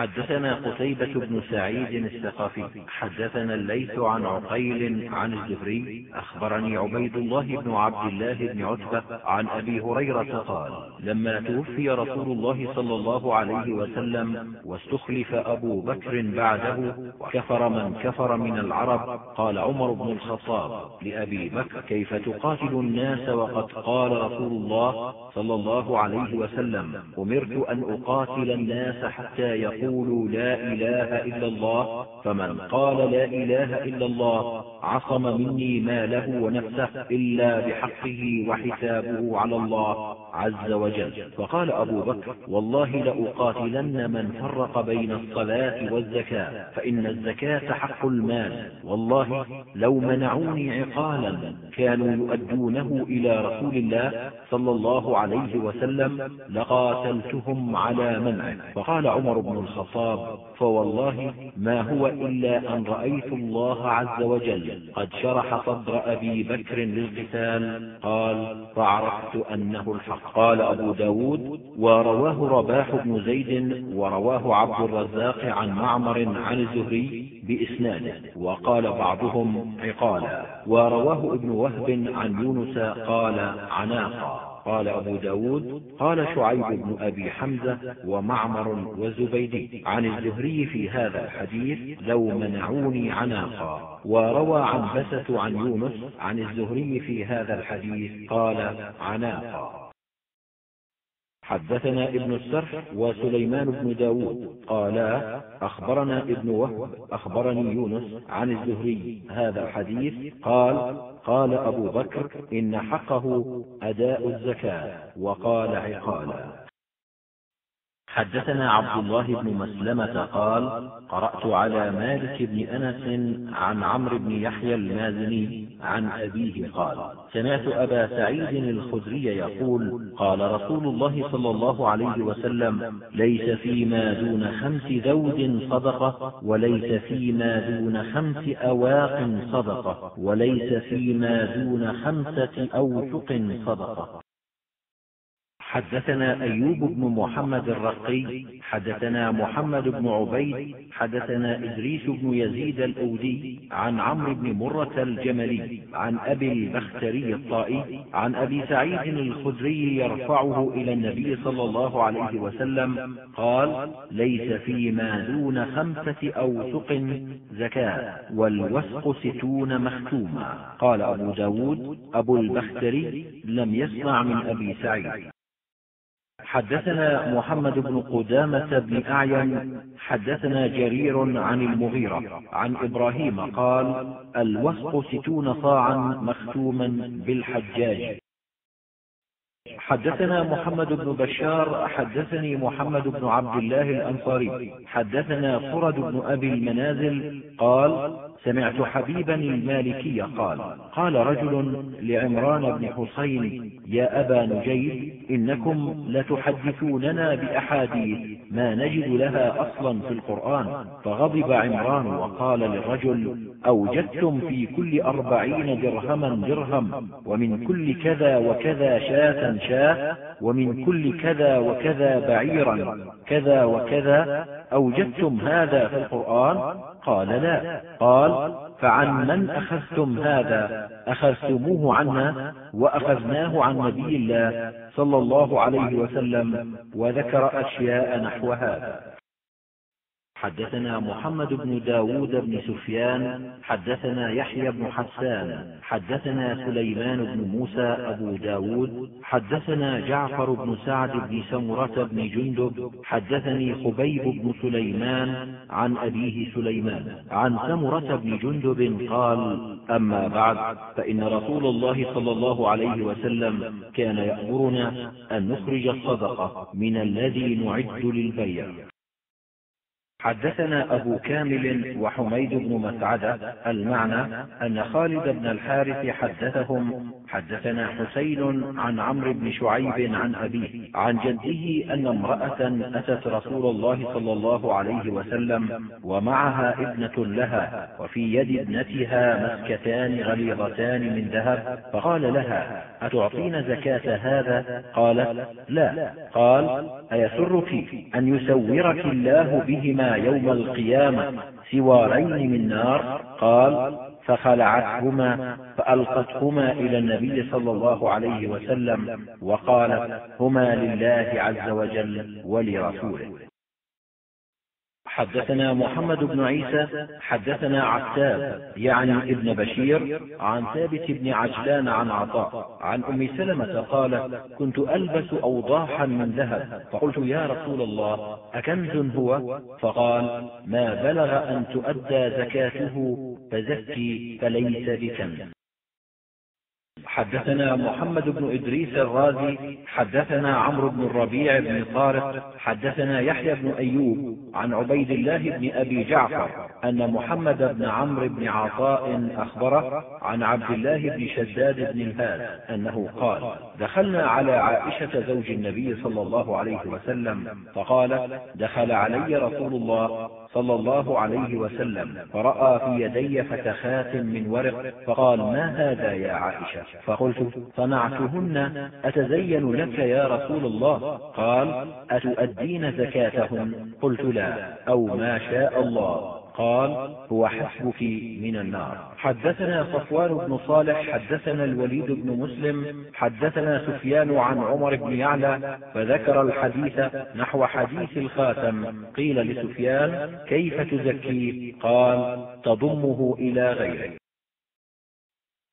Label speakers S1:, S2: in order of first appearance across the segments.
S1: حدثنا قتيبة بن سعيد الثقفي. حدثنا الليث عن عقيل عن الزهري أخبرني عبيد الله بن عبد الله بن عتبة عن أبي هريرة قال لما توفي رسول الله صلى الله عليه وسلم واستخلف أبو بكر بعده وكفر من كفر من العرب قال عمر بن الخطاب لأبي بكر كيف تقاتل الناس وقد قال رسول الله صلى الله عليه وسلم أمرت أن أقاتل الناس حتى يقول يقولوا لا إله إلا الله فمن قال لا إله إلا الله عصم مني ماله ونفسه إلا بحقه وحسابه على الله. عز وجل. فقال أبو بكر والله لأقاتلن من فرق بين الصلاة والزكاة فإن الزكاة حق المال. والله لو منعوني عقالا كانوا يؤدونه إلى رسول الله صلى الله عليه وسلم لقاتلتهم على منعه. فقال عمر بن الخطاب فوالله ما هو إلا أن رأيت الله عز وجل قد شرح صدر أبي بكر للقتال. قال فعرفت أنه الحق. قال أبو ب داود ورواه رباح بن زيد ورواه عبد الرزاق عن معمر عن الزهري بإسناده وقال بعضهم عقالا. ورواه ابن وهب عن يونس قال عناقا. قال أبو ب داود قال شعيب بن أبي حمزة ومعمر والزبيدي عن الزهري في هذا الحديث لو منعوني عناقا. وروى عنبسة عن يونس عن الزهري في هذا الحديث قال عناقا. حدثنا ابن السرح وسليمان بن داود. قالا أخبرنا ابن وهب أخبرني يونس عن الزهري. هذا الحديث قال قال أبو بكر إن حقه أداء الزكاة وقال عقالا. حدثنا عبد الله بن مسلمة قال قرأت على مالك بن أنس عن عمرو بن يحيى المازني عن أبيه قال سمعت أبا سعيد الخدري يقول قال رسول الله صلى الله عليه وسلم ليس فيما دون خمس ذود صدقة وليس فيما دون خمس أواق صدقة وليس فيما دون خمسة أوثق صدقة. حدثنا أيوب بن محمد الرقي حدثنا محمد بن عبيد حدثنا إدريس بن يزيد الأودي عن عمرو بن مرة الجملي عن أبي البختري الطائي عن أبي سعيد الخدري يرفعه إلى النبي صلى الله عليه وسلم قال ليس فيما دون خمسة أوسق زكاة والوسق ستون مختوما. قال أبو ب داود أبو البختري لم يسمع من أبي سعيد. حدثنا محمد بن قدامة بن أعين حدثنا جرير عن المغيرة عن إبراهيم قال الوسق ستون صاعا مختوما بالحجاج. حدثنا محمد بن بشار حدثني محمد بن عبد الله الأنصاري حدثنا فرد بن أبي المنازل قال سمعت حبيبا المالكي قال قال رجل لعمران بن حسين يا أبا نجيب إنكم لتحدثوننا بأحاديث ما نجد لها أصلا في القرآن فغضب عمران وقال للرجل أوجدتم في كل أربعين درهما درهم ومن كل كذا وكذا شاة شاة ومن كل كذا وكذا بعيرا كذا وكذا أوجدتم هذا في القرآن؟ قال لا. قال فعن من أخذتم هذا؟ أخذتموه عنا وأخذناه عن نبي الله صلى الله عليه وسلم وذكر أشياء نحو هذا. حدثنا محمد بن داود بن سفيان حدثنا يحيى بن حسان حدثنا سليمان بن موسى أبو ب داود حدثنا جعفر بن سعد بن سمرة بن جندب حدثني خبيب بن سليمان عن أبيه سليمان. عن سمرة بن جندب قال أما بعد فإن رسول الله صلى الله عليه وسلم كان يأمرنا أن نخرج الصدقة من الذي نعد للبيع. حدثنا أبو كامل وحميد بن مسعدة المعنى أن خالد بن الحارث حدثهم حدثنا حسين عن عمرو بن شعيب عن أبيه عن جده أن امرأة أتت رسول الله صلى الله عليه وسلم ومعها ابنة لها وفي يد ابنتها مسكتان غليظتان من ذهب فقال لها أتعطين زكاة هذا؟ قالت لا. قال أيسرك أن يسورك الله بهما يوم القيامة سوارين من نار؟ قال فخلعتهما فألقتهما إلى النبي صلى الله عليه وسلم وقالت هما لله عز وجل ولرسوله. حدثنا محمد بن عيسى حدثنا عتاب يعني ابن بشير عن ثابت بن عجلان عن عطاء عن أم سلمة قالت كنت ألبس أوضاحا من ذهب. فقلت يا رسول الله أكنز هو؟ فقال ما بلغ أن تؤدى زكاته فزكي فليس بكنز حدثنا محمد بن إدريس الرازي حدثنا عمرو بن الربيع بن طارق حدثنا يحيى بن أيوب عن عبيد الله بن أبي جعفر أن محمد بن عمرو بن عطاء أخبره عن عبد الله بن شداد بن الهاد أنه قال دخلنا على عائشة زوج النبي صلى الله عليه وسلم فقال دخل علي رسول الله صلى الله عليه وسلم فرأى في يدي فتخات من ورق فقال ما هذا يا عائشة؟ فقلت صنعتهن أتزين لك يا رسول الله؟ قال أتؤدين زكاتهن؟ قلت لا. أو ما شاء الله. قال هو حسبك من النار. حدثنا صفوان بن صالح حدثنا الوليد بن مسلم حدثنا سفيان عن عمر بن يعلى فذكر الحديث نحو حديث الخاتم. قيل لسفيان كيف تزكيه قال تضمه إلى غيره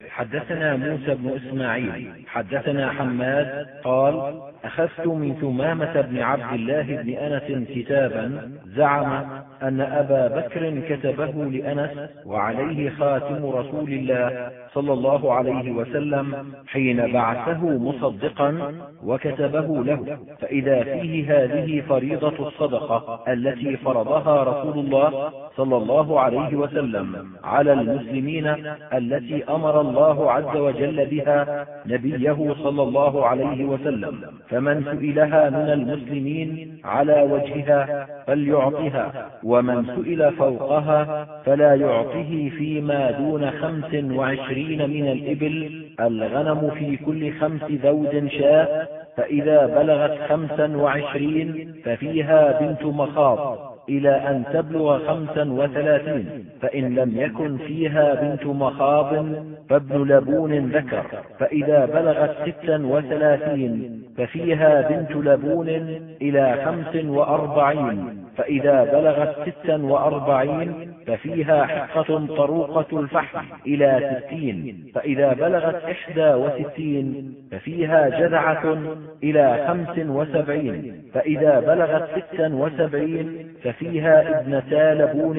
S1: حدثنا موسى بن إسماعيل حدثنا حماد قال أخذت من ثمامة بن عبد الله بن أنس كتابا زعم أن أبا بكر كتبه لأنس وعليه خاتم رسول الله صلى الله عليه وسلم حين بعثه مصدقا وكتبه له. فإذا فيه هذه فريضة الصدقة التي فرضها رسول الله صلى الله عليه وسلم على المسلمين التي أمر الله عز وجل بها نبيه صلى الله عليه وسلم. فمن سئلها من المسلمين على وجهها فليعطها ومن سئل فوقها فلا يعطه فيما دون خمس وعشرين من الإبل. الغنم في كل خمس ذود شاة فإذا بلغت خمسا وعشرين ففيها بنت مخاض. إلى أن تبلغ خمسا وثلاثين فإن لم يكن فيها بنت مخاض فابن لبون ذكر فإذا بلغت ستا وثلاثين ففيها بنت لبون إلى خمس وأربعين. فإذا بلغت ستا وأربعين ففيها حقة طروقة الفحم إلى ستين. فإذا بلغت إحدى وستين ففيها جذعة إلى خمس وسبعين. فإذا بلغت ستا وسبعين ففيها ابنتا لبون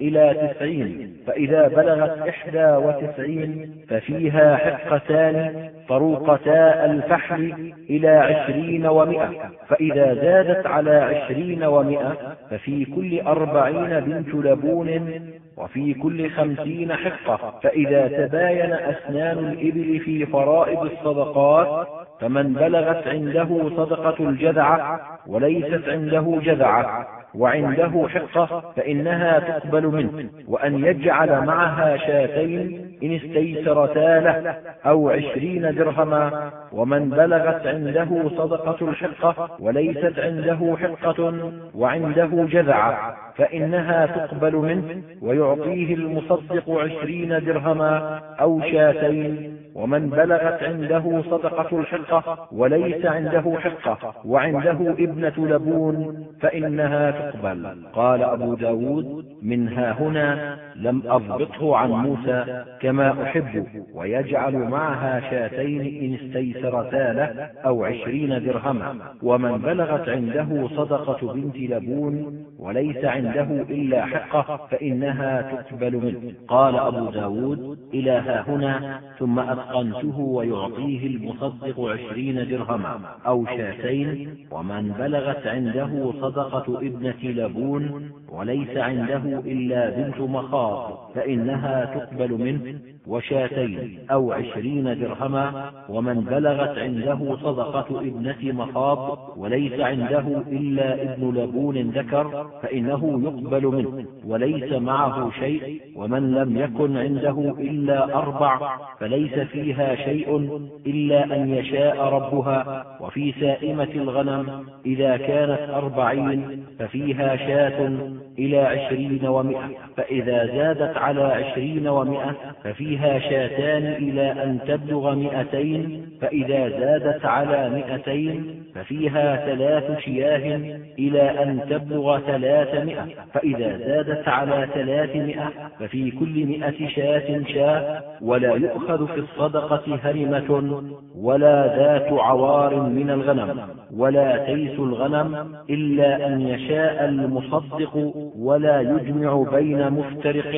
S1: إلى تسعين. فإذا بلغت إحدى وتسعين ففيها حقتان طروقتا الفحل إلى عشرين ومائة فإذا زادت على عشرين ومائة ففي كل أربعين بنت لبون وفي كل خمسين حقة فإذا تباين أسنان الإبل في فرائض الصدقات فمن بلغت عنده صدقة الجذعة وليست عنده جذعة وعنده حقة فإنها تقبل منه وأن يجعل معها شاتين إن استيسرتا له أو عشرين درهما ومن بلغت عنده صدقة الحقة وليست عنده حقة وعنده جذعة. فإنها تقبل منه ويعطيه المصدق عشرين درهما أو شاتين ومن بلغت عنده صدقة الحقة وليس عنده حقة وعنده ابنة لبون فإنها تقبل. قال أبو ب داود من ها هنا لم أضبطه عن موسى كما أحب ويجعل معها شاتين إن استيسرتا له أو عشرين درهما. ومن بلغت عنده صدقة بنت لبون وليس عنده إلا حقة فإنها تقبل منه. قال أبو ب داود إلى ها هنا ثم أتقنته ويعطيه المصدق عشرين درهما أو شاتين. ومن بلغت عنده صدقة ابنة لبون وليس عنده إلا بنت مخاض. فإنها تقبل منه وشاتين أو عشرين درهما ومن بلغت عنده صدقة ابنة مخاض وليس عنده إلا ابن لبون ذكر فإنه يقبل منه وليس معه شيء ومن لم يكن عنده إلا أربع فليس فيها شيء إلا أن يشاء ربها وفي سائمة الغنم إذا كانت أربعين ففيها شاة إلى عشرين ومائة فإذا زادت على عشرين ومائة ففيها شاتان إلى أن تبلغ مائتين فإذا زادت على مائتين ففيها ثلاث شياه إلى أن تبلغ ثلاثمائة فإذا زادت على ثلاثمائة ففي كل مائة شاة شاة ولا يؤخذ في الصدقة هرمة ولا ذات عوار من الغنم ولا تيس الغنم إلا أن يشاء المصدق ولا يجمع بين مفترق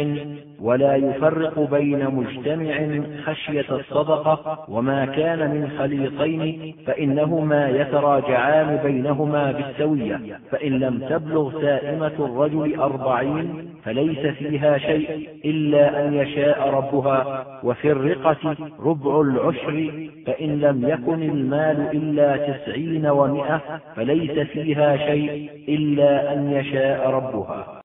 S1: ولا يفرق بين مجتمع خشية الصدقة وما كان من خليطين فإنهما يتراجعان بينهما بالسوية فإن لم تبلغ سائمة الرجل أربعين فليس فيها شيء إلا أن يشاء ربها وفي الرقة ربع العشر فإن لم يكن المال إلا تسعين ومائة فليس فيها شيء إلا أن يشاء ربها.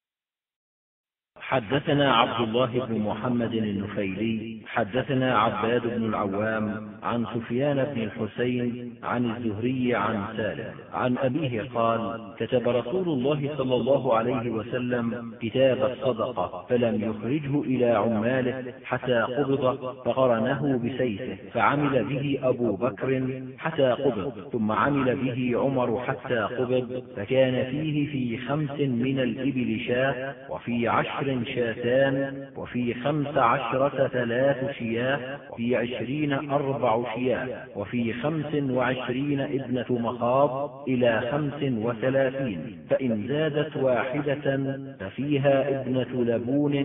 S1: حدثنا عبد الله بن محمد النفيلي حدثنا عباد بن العوام عن سفيان بن الحسين عن الزهري عن سالم عن أبيه قال كتب رسول الله صلى الله عليه وسلم كتاب الصدقة فلم يخرجه إلى عماله حتى قبض فقرنه بسيفه فعمل به أبو بكر حتى قبض ثم عمل به عمر حتى قبض فكان فيه في خمس من الإبل شاة وفي عشر شاتان وفي خمس عشرة ثلاث شياة وفي عشرين أربع شياة وفي خمس وعشرين ابنة مخاض إلى خمس وثلاثين فإن زادت واحدة ففيها ابنة لبون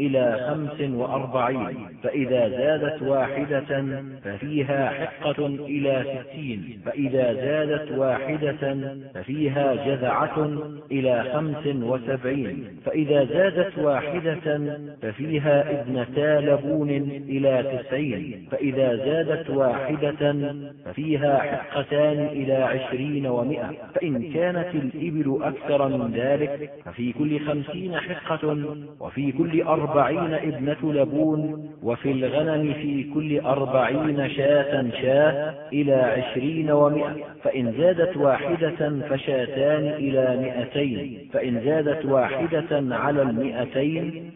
S1: إلى خمس وأربعين فإذا زادت واحدة ففيها حقة إلى ستين فإذا زادت واحدة ففيها جذعة إلى خمس وسبعين فإذا زادت واحدة واحدة ففيها ابنتا لبون إلى تسعين فإذا زادت واحدة ففيها حقتان إلى عشرين ومائة فإن كانت الإبل أكثر من ذلك ففي كل خمسين حقة وفي كل أربعين ابنة لبون وفي الغنم في كل أربعين شاة شاة إلى عشرين ومائة فإن زادت واحدة فشاتان إلى مائتين فإن زادت واحدة على المائتين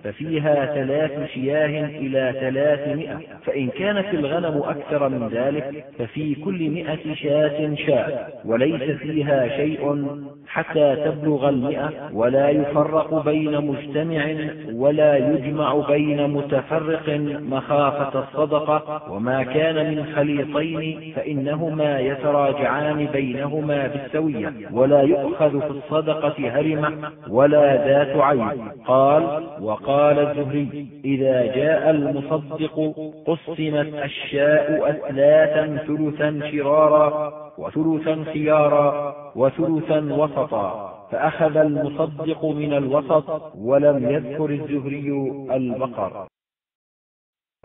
S1: ففيها ثلاث شياه إلى ثلاثمائة. فإن كانت الغنم أكثر من ذلك ففي كل مائة شاة شاة. وليس فيها شيء حتى تبلغ المئة ولا يفرق بين مجتمع ولا يجمع بين متفرق مخافة الصدقة. وما كان من خليطين فإنهما يتراجعان بينهما بالسوية. ولا يؤخذ في الصدقة هرمة ولا ذات عين. قال وقال الزهري إذا جاء المصدق قسمت الشاء أثلاثا ثلثا شرارا وثلثا خيارا وثلثا وسطا فأخذ المصدق من الوسط ولم يذكر الزهري البقر.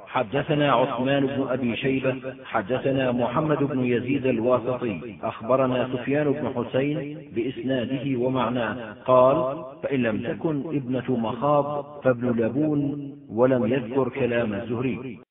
S1: حدثنا عثمان بن أبي شيبة حدثنا محمد بن يزيد الواسطي أخبرنا سفيان بن حسين بإسناده ومعناه. قال فإن لم تكن ابنة مخاض فابن لبون ولم يذكر كلام الزهري.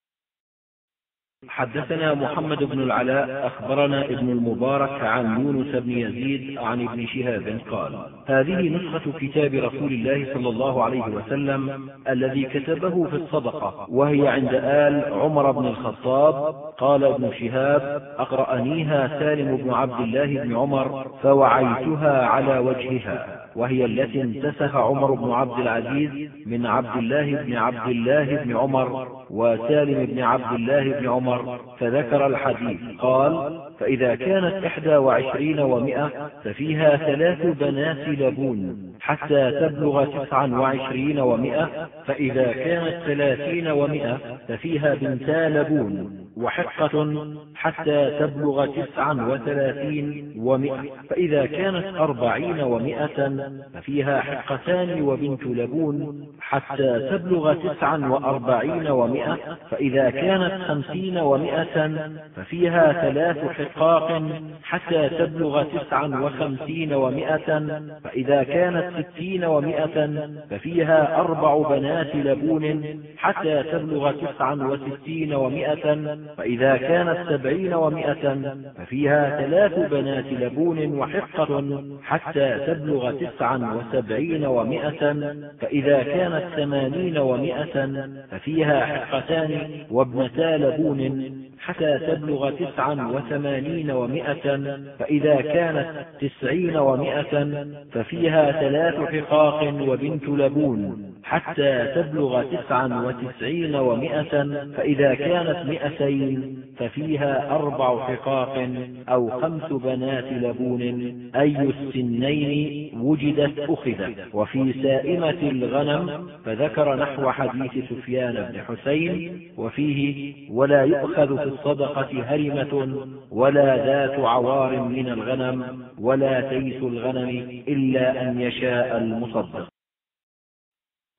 S1: حدثنا محمد بن العلاء أخبرنا ابن المبارك عن يونس بن يزيد عن ابن شهاب قال هذه نسخة كتاب رسول الله صلى الله عليه وسلم الذي كتبه في الصدقة وهي عند آل عمر بن الخطاب. قال ابن شهاب أقرأنيها سالم بن عبد الله بن عمر فوعيتها على وجهها. وهي التي انتسخ عمر بن عبد العزيز من عبد الله بن عبد الله بن عمر وسالم بن عبد الله بن عمر فذكر الحديث. قال فإذا كانت إحدى وعشرين ومائة ففيها ثلاث بنات لبون حتى تبلغ تسعا وعشرين ومائة فإذا كانت ثلاثين ومائة ففيها بنتا لبون. وحقة حتى تبلغ تسعا وثلاثين ومئة. فإذا كانت أربعين ومئة ففيها حقتان وبنت لبون. حتى تبلغ تسعا وأربعين ومئة فإذا كانت خمسين ومئة ففيها ثلاث حقاق. حتى تبلغ تسعا وخمسين ومئة فإذا كانت ستين ومئة ففيها أربع بنات لبون. حتى تبلغ تسعا وستين ومئة فإذا كانت سبعين ومئة ففيها ثلاث بنات لبون وحقة حتى تبلغ تسعا وسبعين ومئة فإذا كانت ثمانين ومئة ففيها حقتان وابنتا لبون حتى تبلغ تسعا وثمانين ومئة فإذا كانت تسعين ومئة ففيها ثلاث حقاق وبنت لبون. حتى تبلغ تسعا وتسعين ومئة فإذا كانت مئتين ففيها أربع حقاق أو خمس بنات لبون أي السنين وجدت أخذت. وفي سائمة الغنم فذكر نحو حديث سفيان بن حسين وفيه ولا يؤخذ في الصدقة هرمة ولا ذات عوار من الغنم ولا تيس الغنم إلا أن يشاء المصدق.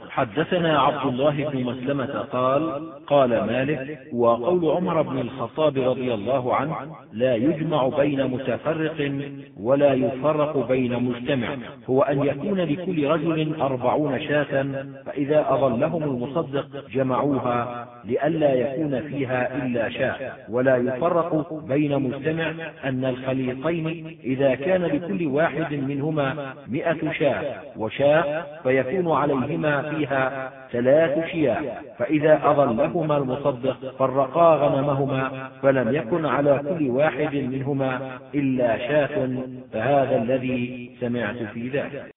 S1: حدثنا عبد الله بن مسلمة قال قال مالك وقول عمر بن الخطاب رضي الله عنه لا يجمع بين متفرق ولا يفرق بين مجتمع. هو أن يكون لكل رجل أربعون شاة فإذا أظلهم المصدق جمعوها لئلا يكون فيها إلا شاة. ولا يفرق بين مجتمع أن الخليطين إذا كان لكل واحد منهما مئة شاة وشاة فيكون عليهما فيها ثلاث شياه فإذا أظلهما المصدق فرقا غنمهما فلم يكن على كل واحد منهما إلا شاة فهذا الذي سمعت في ذلك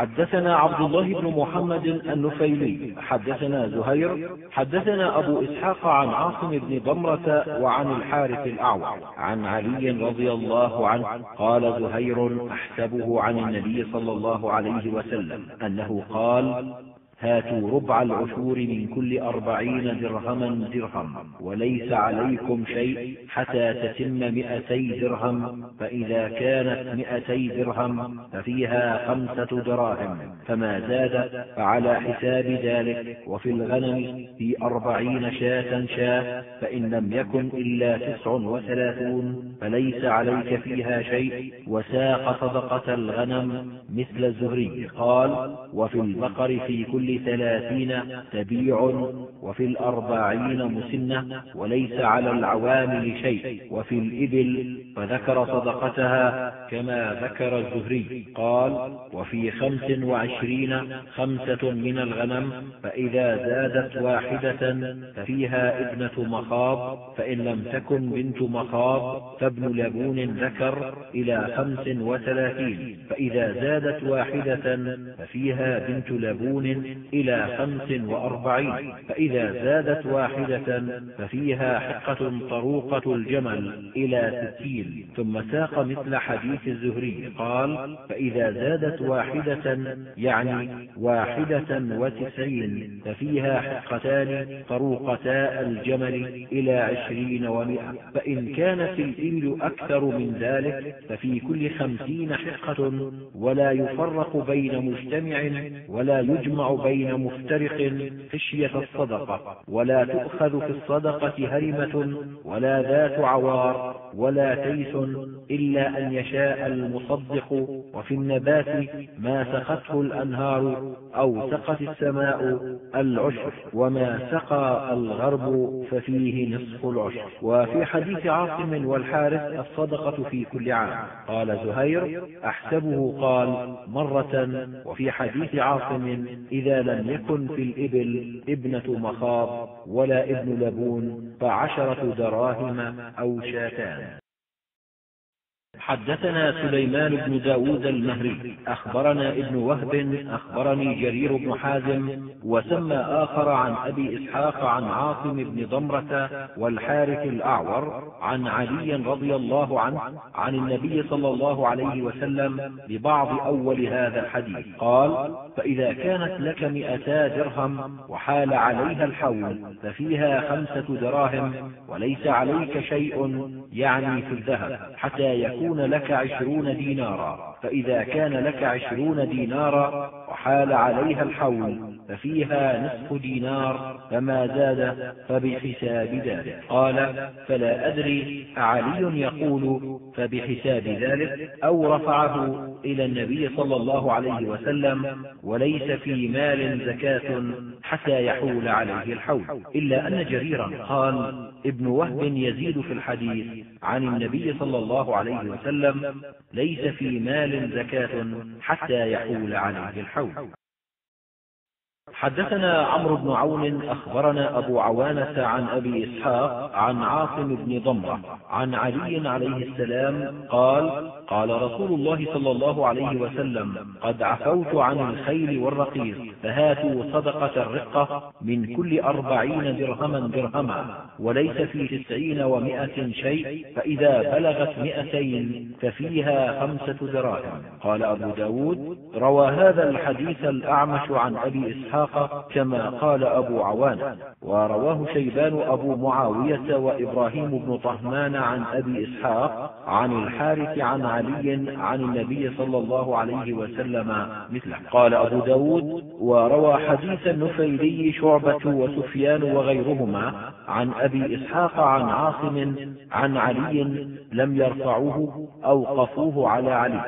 S1: حدثنا عبد الله بن محمد النفيلي حدثنا زهير حدثنا أبو إسحاق عن عاصم بن ضمرة وعن الحارث الأعور. عن علي رضي الله عنه قال زهير أحسبه عن النبي صلى الله عليه وسلم أنه قال هاتوا ربع العشور من كل أربعين درهما درهم وليس عليكم شيء حتى تتم مئتي درهم فإذا كانت مئتي درهم ففيها خمسة دراهم فما زاد فعلى حساب ذلك وفي الغنم في أربعين شاة شاة فإن لم يكن إلا تسع وثلاثون فليس عليك فيها شيء وساق صدقة الغنم مثل الزهري قال وفي البقر في كل ثلاثين تبيع وفي الأربعين مسنة وليس على العوامل شيء وفي الإبل فذكر صدقتها كما ذكر الزهري قال وفي خمس وعشرين خمسة من الغنم فإذا زادت واحدة ففيها ابنة مخاض فإن لم تكن بنت مخاض فابن لبون ذكر إلى خمس وثلاثين فإذا زادت واحدة ففيها بنت لبون إلى خمس وأربعين فإذا زادت واحدة ففيها حقة طروقة الجمل إلى ستين. ثم ساق مثل حديث الزهري قال فإذا زادت واحدة يعني واحدة وتسعين ففيها حقتان طروقتا الجمل إلى عشرين ومئة. فإن كانت الإبل أكثر من ذلك ففي كل خمسين حقة ولا يفرق بين مجتمع ولا يجمع بين مفترق خشية الصدقة ولا تؤخذ في الصدقة هرمة ولا ذات عوار ولا تيس إلا أن يشاء المصدق وفي النبات ما سقته الأنهار أو سقت السماء العشر وما سقى الغرب ففيه نصف العشر. وفي حديث عاصم والحارث الصدقة في كل عام. قال زهير أحسبه قال مرة. وفي حديث عاصم إذا لم يكن في الإبل ابنة مخاض ولا ابن لبون فعشرة دراهم أو شاتان. حدثنا سليمان بن داود المهري أخبرنا ابن وهب أخبرني جرير بن حازم وسمى آخر عن أبي إسحاق عن عاصم بن ضمرة والحارث الأعور عن علي رضي الله عنه عن النبي صلى الله عليه وسلم ببعض أول هذا الحديث. قال فإذا كانت لك مئتا درهم وحال عليها الحول ففيها خمسة دراهم وليس عليك شيء يعني في الذهب حتى يكون لك عشرون دينارا. فإذا كان لك عشرون دينارا وحال عليها الحول ففيها نصف دينار فما زاد فبحساب ذلك. قال فلا أدري أعلي يقول فبحساب ذلك أو رفعه إلى النبي صلى الله عليه وسلم وليس في مال زكاة حتى يحول عليه الحول. إلا أن جريرا قال ابن وهب يزيد في الحديث عن النبي صلى الله عليه وسلم ليس في مال زكاة حتى يحول عليه الحول. حدثنا عمرو بن عون أخبرنا أبو عوانة عن أبي إسحاق عن عاصم بن ضمرة عن علي عليه السلام قال قال رسول الله صلى الله عليه وسلم قد عفوت عن الخيل والرقيق فهاتوا صدقة الرقة من كل أربعين درهما درهما وليس في تسعين ومائة شيء فإذا بلغت مئتين ففيها خمسة دراهم. قال أبو ب داود روى هذا الحديث الأعمش عن أبي إسحاق كما قال أبو عوان ورواه شيبان أبو معاوية وإبراهيم بن طهمان عن أبي إسحاق عن الحارث عن علي عن النبي صلى الله عليه وسلم مثله. قال أبو داود وروى حديث النفيلي شعبة وسفيان وغيرهما عن أبي إسحاق عن عاصم عن علي لم يرفعوه أوقفوه على علي.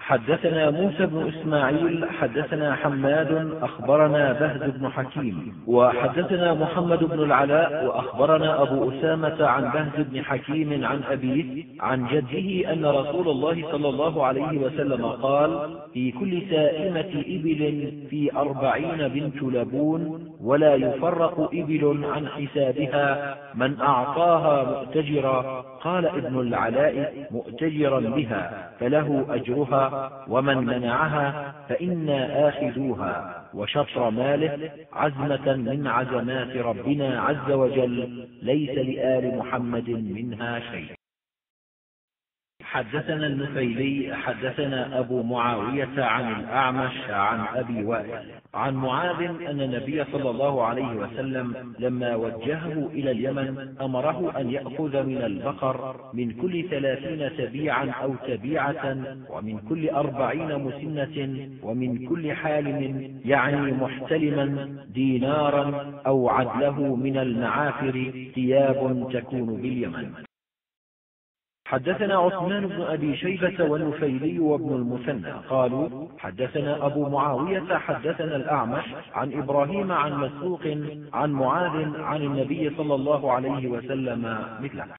S1: حدثنا موسى بن إسماعيل حدثنا حماد أخبرنا بهز بن حكيم وحدثنا محمد بن العلاء وأخبرنا أبو أسامة عن بهز بن حكيم عن أبيه عن جده أن رسول الله صلى الله عليه وسلم قال في كل سائمة إبل في أربعين بنت لبون ولا يفرق إبل عن حسابها من أعطاها مؤتجرا قال ابن العلاء مؤتجرا بها فله أجرها ومن منعها فإنا آخذوها وشطر ماله عزمة من عزمات ربنا عز وجل ليس لآل محمد منها شيء. حدثنا النفيلي حدثنا أبو معاوية عن الأعمش عن أبي وائل. عن معاذ أن النبي صلى الله عليه وسلم لما وجهه إلى اليمن أمره أن يأخذ من البقر من كل ثلاثين تبيعا أو تبيعة ومن كل أربعين مسنة ومن كل حالم يعني محتلما دينارا أو عدله من المعافر ثياب تكون باليمن. حدثنا عثمان بن أبي شيبة والنفيلي وابن المثنى. قالوا حدثنا أبو معاوية حدثنا الأعمش عن إبراهيم عن مسروق عن معاذ عن النبي صلى الله عليه وسلم مثله.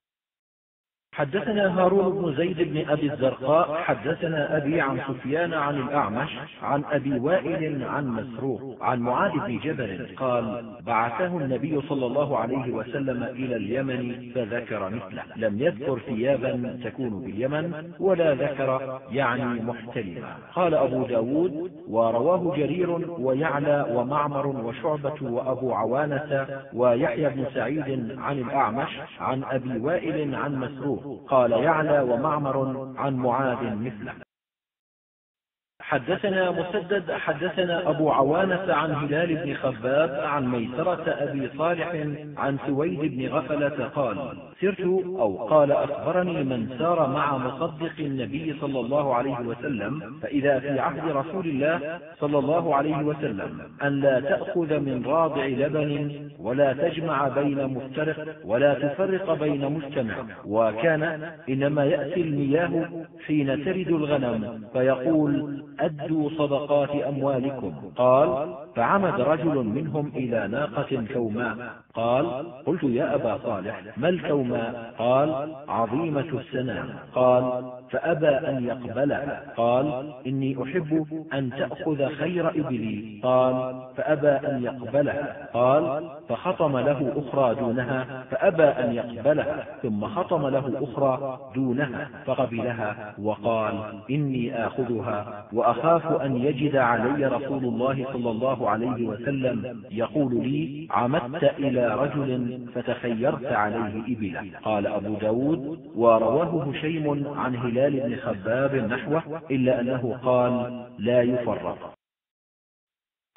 S1: حدثنا هارون بن زيد بن أبي الزرقاء حدثنا أبي عن سفيان عن الأعمش عن أبي وائل عن مسروق عن معاذ بن جبل قال بعثه النبي صلى الله عليه وسلم إلى اليمن فذكر مثله. لم يذكر ثيابا تكون باليمن ولا ذكر يعني محتلما. قال أبو ب داود ورواه جرير ويعلى ومعمر وشعبة وأبو عوانة ويحيى بن سعيد عن الأعمش عن أبي وائل عن مسروق قال يعلى ومعمر عن معاذ مثله. حدثنا مسدد حدثنا أبو عوانة عن هلال بن خباب عن ميسرة أبي صالح عن سويد بن غفلة قال سرت أو قال أخبرني من سار مع مصدق النبي صلى الله عليه وسلم فإذا في عهد رسول الله صلى الله عليه وسلم أن لا تأخذ من راضع لبن ولا تجمع بين مفترق ولا تفرق بين مجتمع وكان إنما يأتي المياه حين ترد الغنم فيقول أدوا صدقات أموالكم. قال فعمد رجل منهم إلى ناقة كوماء. قال قلت يا أبا صالح ما الكوماء؟ قال عظيمة السنام. قال فأبى أن يقبلها. قال إني أحب أن تأخذ خير إبلي قال فأبى أن يقبلها. قال فخطم له أخرى دونها فأبى أن يقبلها. ثم خطم له أخرى دونها فقبلها وقال إني آخذها وأخاف أن يجد علي رسول الله صلى الله عليه وسلم يقول لي عمدت إلى رجل فتخيرت عليه إبلا قال أبو ب داود ورواه هشيم عن هلال بن خباب نحوه إلا أنه قال لا يفرق.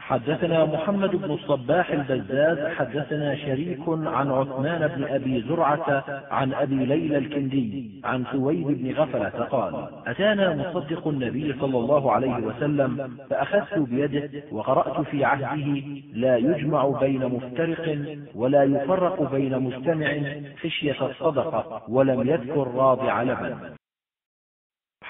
S1: حدثنا محمد بن الصباح البزاز حدثنا شريك عن عثمان بن أبي زرعة عن أبي ليلى الكندي عن سويد بن غفلة قال أتانا مصدق النبي صلى الله عليه وسلم فأخذت بيده وقرأت في عهده لا يجمع بين مفترق ولا يفرق بين مجتمع خشية الصدقة ولم يذكر راضع لبن.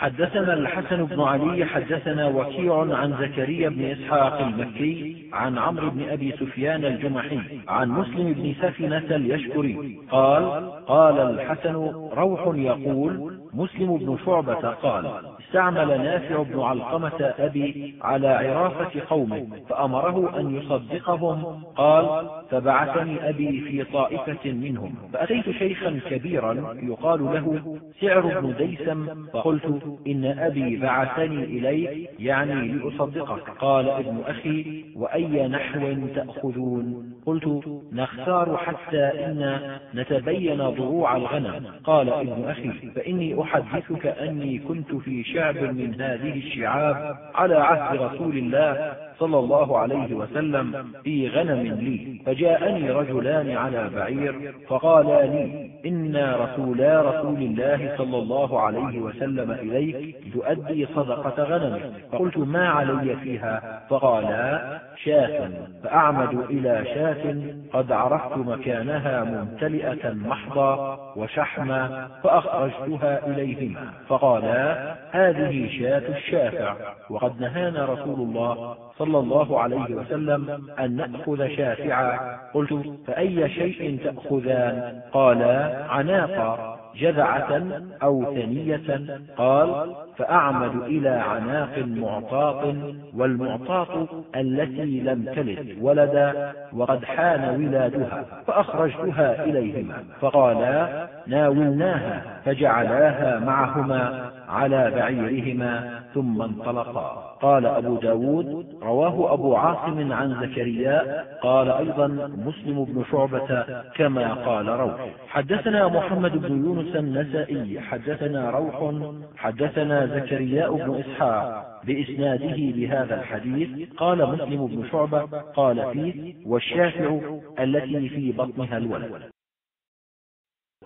S1: حدثنا الحسن بن علي حدثنا وكيع عن زكريا بن إسحاق المكي عن عمرو بن أبي سفيان الجمحي عن مسلم بن سفنة اليشكري. قال قال الحسن روح يقول مسلم بن شعبة قال استعمل نافع بن علقمة أبي على عرافة قومه فأمره أن يصدقهم. قال فبعثني أبي في طائفة منهم فأتيت شيخا كبيرا يقال له سعر بن ديسم فقلت إن أبي بعثني إليك يعني لأصدقك. قال ابن أخي وأي نحو تأخذون؟ قلت نختار حتى إن نتبين ضروع الغنم. قال ابن أخي فإني أحدثك أني كنت في شعب من هذه الشعاب على عهد رسول الله صلى الله عليه وسلم في غنم لي. فجاءني رجلان على بعير فقالا لي إنا رسولا رسول الله صلى الله عليه وسلم إليك تؤدي صدقة غنمك فقلت ما علي فيها؟ فقالا شاة. فأعمد إلى شاة قد عرفت مكانها ممتلئة محضا وشحما فأخرجتها إليهما. فقالا هذه شاة الشافع. وقد نهانا رسول الله صلى الله عليه وسلم أن نأخذ شافعا. قلت فأي شيء تأخذان؟ قالا عناقا جذعة أو ثنية. قال فأعمد إلى عناق معطاط والمعطاط التي لم تلد ولدا وقد حان ولادها فأخرجتها إليهما. فقالا ناولناها فجعلاها معهما. على بعيرهما ثم انطلقا. قال أبو ب داود رواه أبو عاصم عن زكريا. قال أيضا مسلم بن شعبة كما قال روح. حدثنا محمد بن يونس النسائي. حدثنا روح حدثنا زكريا بن إسحاق. بإسناده بهذا الحديث قال مسلم بن شعبة قال فيه والشافع التي في بطنها الولد.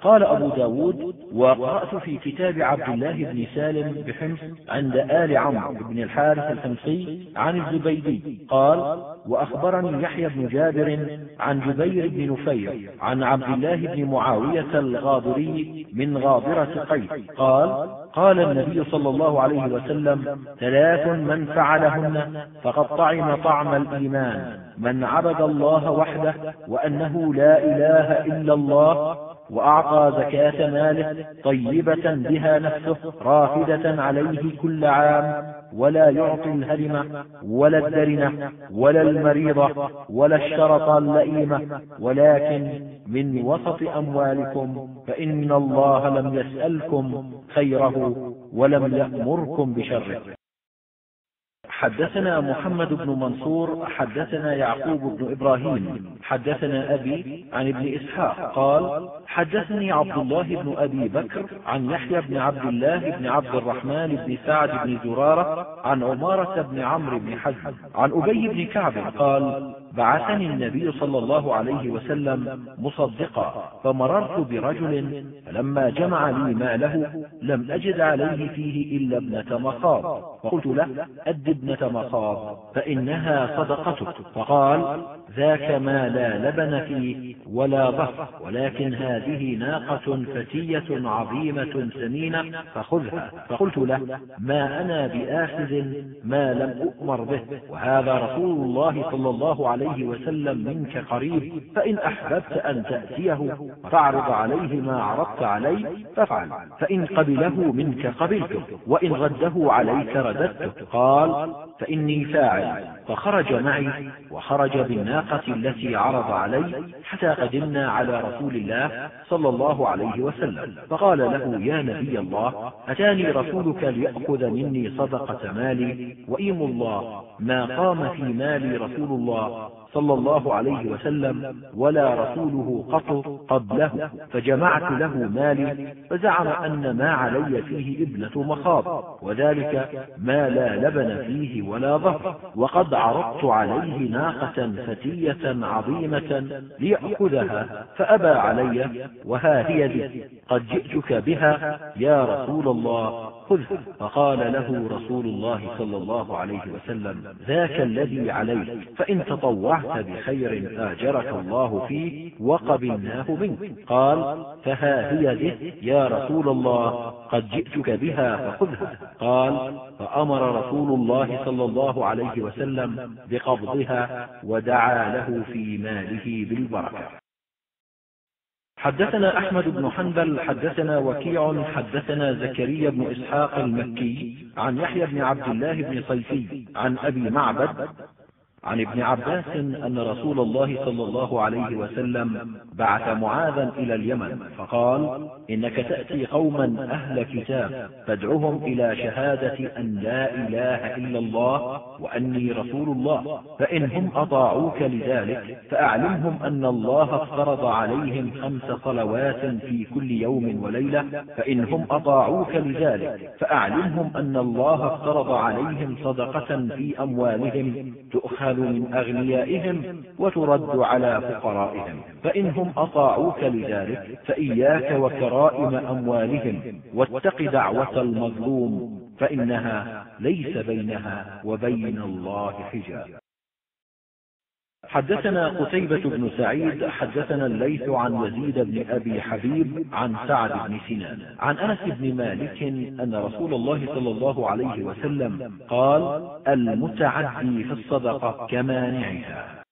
S1: قال أبو ب داود وقرأت في كتاب عبد الله بن سالم بحمص عند آل عمرو بن الحارث الحمصي عن الزبيدي. قال وأخبرني يحيى بن جابر عن جبير بن نفير عن عبد الله بن معاوية الغاضري من غاضرة قيس. قال قال النبي صلى الله عليه وسلم ثلاث من فعلهن فقد طعم طعم الإيمان. من عبد الله وحده وأنه لا إله إلا الله وأعطى زكاة ماله طيبة بها نفسه رافدة عليه كل عام ولا يعطي الهرمة ولا الدرنة ولا المريضة ولا الشرط اللئيمة ولكن من وسط أموالكم فإن الله لم يسألكم خيره ولم يأمركم بشره. حدثنا محمد بن منصور حدثنا يعقوب بن إبراهيم حدثنا أبي عن ابن إسحاق قال حدثني عبد الله بن أبي بكر عن يحيى بن عبد الله بن عبد الرحمن بن سعد بن زرارة عن عمارة بن عمرو بن حزم عن أبي بن كعب قال بعثني النبي صلى الله عليه وسلم مصدقا فمررت برجل فلما جمع لي ماله لم أجد عليه فيه إلا ابنة مخاض فقلت له أد ابنة مخاض فإنها صدقتك فقال ذاك ما لا لبن فيه ولا ضفر ولكن هذه ناقة فتية عظيمة سمينة فخذها. فقلت له ما أنا بآخذ ما لم أؤمر به وهذا رسول الله صلى الله عليه وسلم منك قريب فإن أحببت أن تأتيه فاعرض عليه ما عرضت علي فافعل. فإن قبله منك قبلته وإن رده عليك رددته. قال فإني فاعل. فخرج معي وخرج بالناقة التي عرض علي حتى قدمنا على رسول الله صلى الله عليه وسلم. فقال له يا نبي الله أتاني رسولك ليأخذ مني صدقة مالي؟ وإيم الله ما قام في مالي رسول الله صلى الله عليه وسلم ولا رسوله قط قبله فجمعت له مالي فزعم أن ما علي فيه ابنة مخاض وذلك ما لا لبن فيه ولا ظهر وقد عرضت عليه ناقة فتية عظيمة ليأخذها فأبى علي وها هي ذي قد جئتك بها يا رسول الله خذها فقال له رسول الله صلى الله عليه وسلم ذاك الذي عليك فإن تطوعت بخير آجرك الله فيه وقبلناه منك. قال فها هي ذه يا رسول الله قد جئتك بها فخذها. قال فأمر رسول الله صلى الله عليه وسلم بقبضها ودعا له في ماله بالبركة. حدثنا أحمد بن حنبل حدثنا وكيع حدثنا زكريا بن إسحاق المكي عن يحيى بن عبد الله بن صيفي عن أبي معبد عن ابن عباس أن رسول الله صلى الله عليه وسلم بعث معاذا إلى اليمن فقال إنك تأتي قوما أهل كتاب فادعهم إلى شهادة أن لا إله إلا الله وأني رسول الله فإن هم أطاعوك لذلك فأعلمهم أن الله افترض عليهم خمس صلوات في كل يوم وليلة فإن هم أطاعوك لذلك فأعلمهم أن الله افترض عليهم صدقة في أموالهم تؤخذ من أغنيائهم وترد على فقرائهم. فإنهم أطاعوك لذلك فإياك وكرائم أموالهم واتق دعوة المظلوم فإنها ليس بينها وبين الله حجاب. حدثنا قتيبة بن سعيد حدثنا الليث عن يزيد بن أبي حبيب عن سعد بن سنان. عن أنس بن مالك أن رسول الله صلى الله عليه وسلم قال المتعدي في الصدقة كمانعها.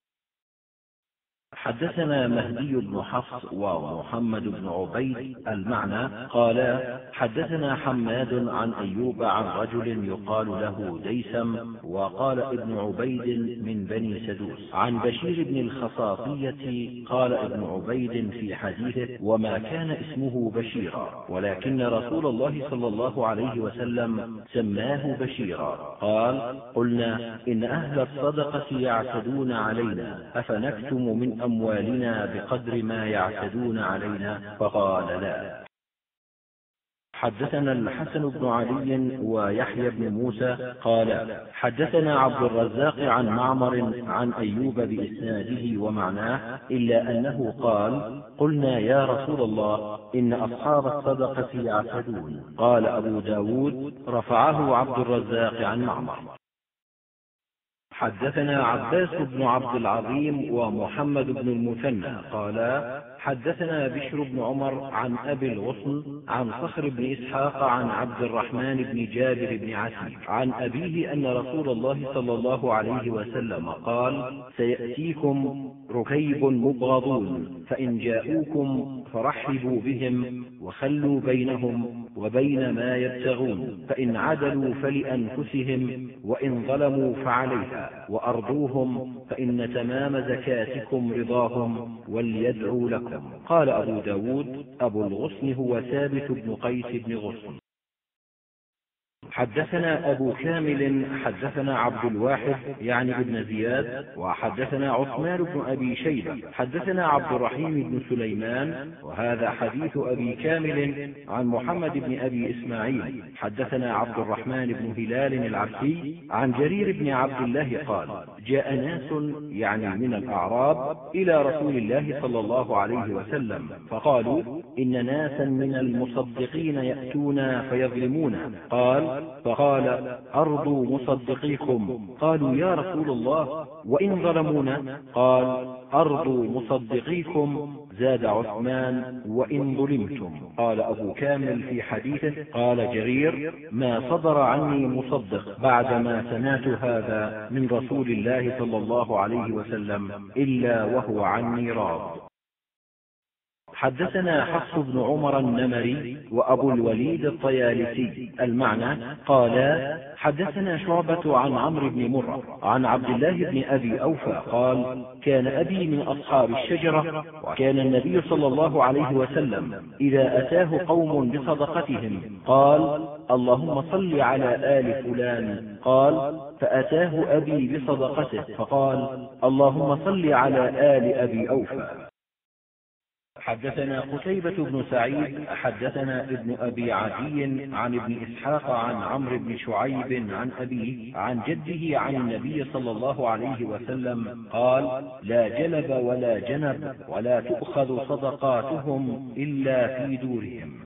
S1: حدثنا مهدي بن حفص ومحمد بن عبيد المعنى قال حدثنا حماد عن أيوب عن رجل يقال له ديسم وقال ابن عبيد من بني سدوس. عن بشير بن الخصاصية قال ابن عبيد في حديثه وما كان اسمه بشيرا ولكن رسول الله صلى الله عليه وسلم سماه بشيرا. قال قلنا إن أهل الصدقة يعتدون علينا أفنكتم من أموالنا أموالنا بقدر ما يعتدون علينا فقال لا. حدثنا الحسن بن علي ويحيى بن موسى قال حدثنا عبد الرزاق عن معمر عن أيوب بإسناده ومعناه إلا أنه قال قلنا يا رسول الله إن أصحاب الصدقة يعتدون. قال أبو ب داود رفعه عبد الرزاق عن معمر. حدثنا عباس بن عبد العظيم ومحمد بن المثنى قالا حدثنا بشر بن عمر عن أبي الغصن عن صخر بن إسحاق عن عبد الرحمن بن جابر بن عتيق عن أبيه أن رسول الله صلى الله عليه وسلم قال سيأتيكم ركيب مبغضون فإن جاءوكم فرحبوا بهم وخلوا بينهم وبين ما يبتغون فإن عدلوا فلأنفسهم وإن ظلموا فعليها وأرضوهم فإن تمام زكاتكم رضاهم وليدعوا لكم. قال أبو ب داود أبو الغصن هو ثابت بن قيس بن غصن. حدثنا أبو كامل حدثنا عبد الواحد يعني ابن زياد وحدثنا عثمان بن أبي شيبة حدثنا عبد الرحيم بن سليمان وهذا حديث أبي كامل عن محمد بن أبي إسماعيل. حدثنا عبد الرحمن بن هلال العبسي عن جرير بن عبد الله قال جاء ناس يعني من الأعراب إلى رسول الله صلى الله عليه وسلم فقالوا إن ناسا من المصدقين يأتون فيظلمون قال فقال أرضوا مصدقيكم. قالوا يا رسول الله وإن ظلمونا؟ قال أرضوا مصدقيكم زاد عثمان وإن ظلمتم. قال أبو كامل في حديثه قال جرير ما صدر عني مصدق بعدما سمعت هذا من رسول الله صلى الله عليه وسلم إلا وهو عني راض. حدثنا حفص بن عمر النمري وأبو الوليد الطيالسي. المعنى قالا حدثنا شعبة عن عمرو بن مرة عن عبد الله بن أبي أوفى قال كان أبي من أصحاب الشجرة وكان النبي صلى الله عليه وسلم إذا أتاه قوم بصدقتهم قال اللهم صل على آل فلان. قال فأتاه أبي بصدقته فقال اللهم صل على آل أبي أوفى. حدثنا قتيبة بن سعيد حدثنا ابن أبي عدي عن ابن إسحاق عن عمرو بن شعيب عن أبيه عن جده عن النبي صلى الله عليه وسلم قال لا جلب ولا جنب ولا تؤخذ صدقاتهم إلا في دورهم.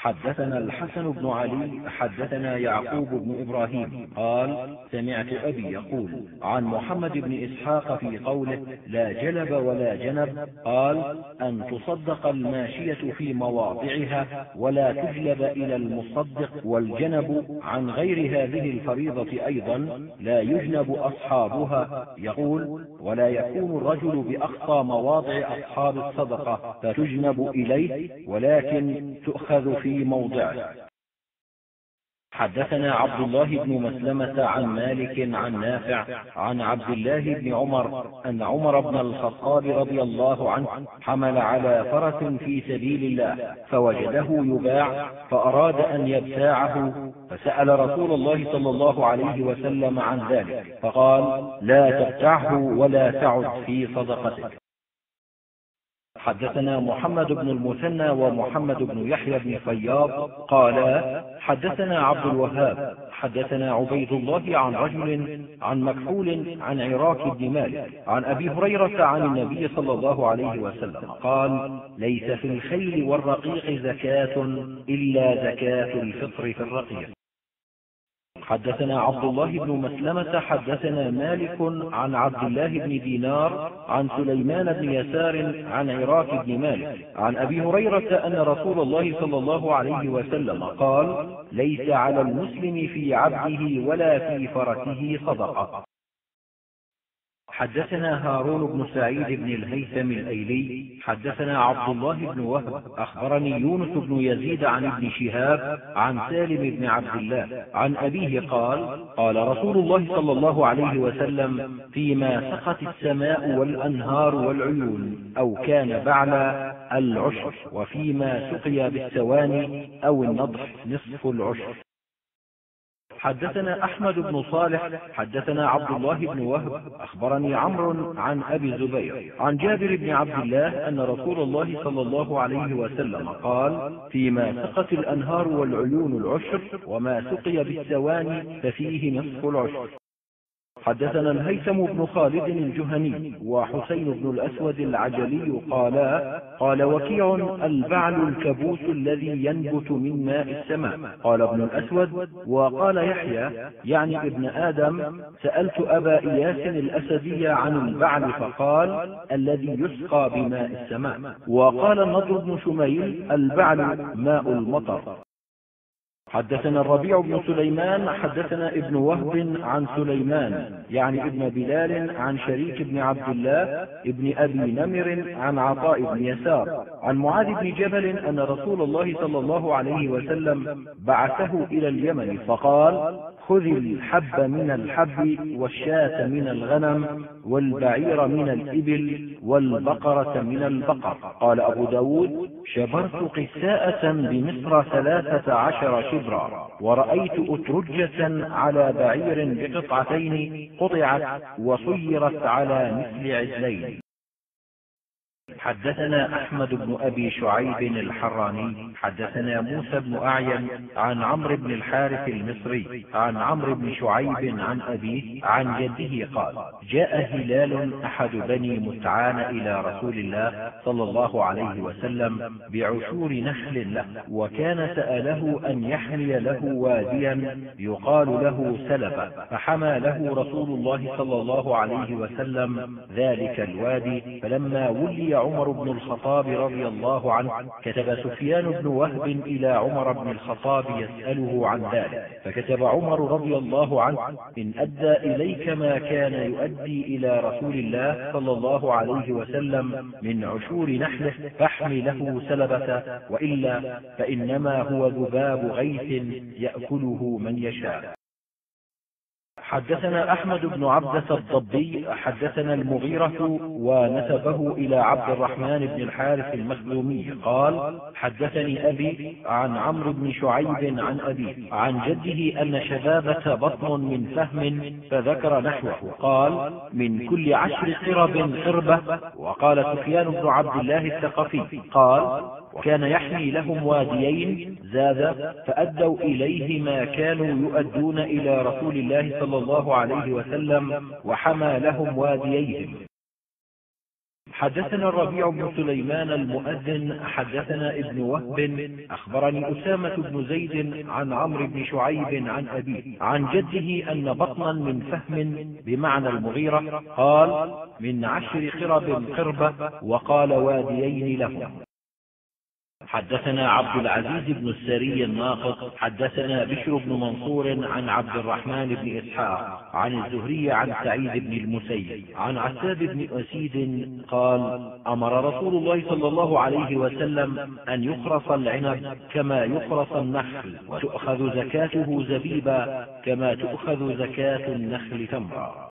S1: حدثنا الحسن بن علي حدثنا يعقوب بن إبراهيم قال سمعت أبي يقول عن محمد بن إسحاق في قوله لا جلب ولا جنب قال أن تصدق الماشية في مواضعها ولا تجلب إلى المصدق والجنب عن غير هذه الفريضة أيضا لا يجنب أصحابها يقول ولا يكون الرجل بأقصى مواضع أصحاب الصدقة فتجنب إليه ولكن تؤخذ في موضعه حدثنا عبد الله بن مسلمة عن مالك عن نافع عن عبد الله بن عمر أن عمر بن الخطاب رضي الله عنه حمل على فرس في سبيل الله فوجده يباع فأراد أن يبتاعه فسأل رسول الله صلى الله عليه وسلم عن ذلك فقال لا تبتعه ولا تعد في صدقتك. حدثنا محمد بن المثنى ومحمد بن يحيى بن فياض. قالا حدثنا عبد الوهاب. حدثنا عبيد الله عن رجل عن مكحول عن عراك بن مالك عن أبي هريرة عن النبي صلى الله عليه وسلم. قال ليس في الخيل والرقيق زكاة إلا زكاة الفطر في الرقيق. حدثنا عبد الله بن مسلمة حدثنا مالك عن عبد الله بن دينار عن سليمان بن يسار عن عراك بن مالك عن أبي هريرة أن رسول الله صلى الله عليه وسلم قال ليس على المسلم في عبده ولا في فرسه صدقة. حدثنا هارون بن سعيد بن الهيثم الأيلي حدثنا عبد الله بن وهب أخبرني يونس بن يزيد عن ابن شهاب عن سالم بن عبد الله عن أبيه قال قال رسول الله صلى الله عليه وسلم فيما سقت السماء والأنهار والعيون أو كان بعلى العشر وفيما سقي بالسواني أو النضح نصف العشر. حدثنا أحمد بن صالح حدثنا عبد الله بن وهب أخبرني عمرو عن أبي الزبير عن جابر بن عبد الله أن رسول الله صلى الله عليه وسلم قال فيما سقت الأنهار والعيون العشر وما سقي بالسواني ففيه نصف العشر. حدثنا الهيثم بن خالد الجهني وحسين بن الأسود العجلي قالا قال وكيع البعل الكبوس الذي ينبت من ماء السماء. قال ابن الأسود وقال يحيى يعني ابن آدم سألت أبا إياس الأسدي عن البعل فقال الذي يسقى بماء السماء. وقال النضر بن شميل البعل ماء المطر. حدثنا الربيع بن سليمان حدثنا ابن وهب عن سليمان يعني ابن بلال عن شريك بن عبد الله ابن أبي نمر عن عطاء بن يسار. عن معاذ بن جبل أن رسول الله صلى الله عليه وسلم بعثه إلى اليمن فقال خذ الحب من الحب والشاة من الغنم والبعير من الإبل والبقرة من البقر. قال أبو ب داود شبرت قساءة بمصر ثلاثة عشر شبرا ورأيت أترجة على بعير بقطعتين قطعت وصيرت على مثل عجلين حدثنا أحمد بن أبي شعيب الحراني حدثنا موسى بن أعين عن عمرو بن الحارث المصري عن عمرو بن شعيب عن أبيه عن جده قال جاء هلال أحد بني متعان إلى رسول الله صلى الله عليه وسلم بعشور نخل له وكان سأله أن يحمي له واديا يقال له سلب فحمى له رسول الله صلى الله عليه وسلم ذلك الوادي فلما ولي عمر بن الخطاب رضي الله عنه كتب سفيان بن وهب إلى عمر بن الخطاب يسأله عن ذلك فكتب عمر رضي الله عنه إن أدى إليك ما كان يؤدي إلى رسول الله صلى الله عليه وسلم من عشور نحله فاحم له سلبة وإلا فإنما هو ذباب غيث يأكله من يشاء. حدثنا أحمد بن عبدة الضبي حدثنا المغيرة ونسبه إلى عبد الرحمن بن الحارث المخزومي قال حدثني أبي عن عمرو بن شعيب عن أبيه عن جده أن شبابة بطن من فهم فذكر نحوه قال من كل عشر قرب قربة وقال سفيان بن عبد الله الثقفي قال وكان يحمي لهم واديين زاد فأدوا إليه ما كانوا يؤدون إلى رسول الله صلى الله عليه وسلم وحمى لهم وادييهم. حدثنا الربيع بن سليمان المؤذن حدثنا ابن وهب أخبرني أسامة بن زيد عن عمرو بن شعيب عن أبيه عن جده أن بطنا من فهم بمعنى المغيرة قال من عشر قرب قربة وقال واديين لهم. حدثنا عبد العزيز بن السري الناقد حدثنا بشر بن منصور عن عبد الرحمن بن إسحاق عن الزهري عن سعيد بن المسيب عن عتاب بن أسيد قال أمر رسول الله صلى الله عليه وسلم أن يخرص العنب كما يخرص النخل وتؤخذ زكاته زبيبا كما تؤخذ زكاة النخل تمرا.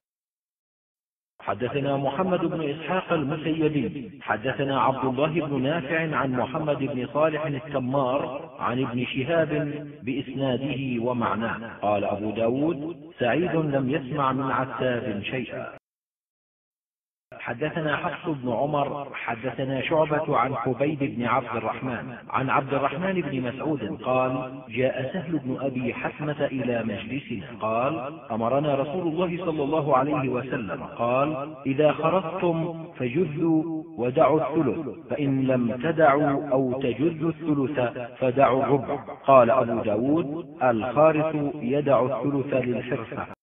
S1: حدثنا محمد بن إسحاق المسيبي حدثنا عبد الله بن نافع عن محمد بن صالح التمار عن ابن شهاب بإسناده ومعناه. قال أبو ب داود سعيد لم يسمع من عتاب شيئا. حدثنا حفص بن عمر حدثنا شعبة عن حبيب بن عبد الرحمن. عن عبد الرحمن بن مسعود قال جاء سهل بن أبي حسمة إلى مجلسنا قال أمرنا رسول الله صلى الله عليه وسلم. قال إذا خرجتم فجذوا ودعوا الثلث فإن لم تدعوا أو تجذوا الثلث فدعوا الربع. قال أبو ب داود الخارث يدع الثلث للحرفة.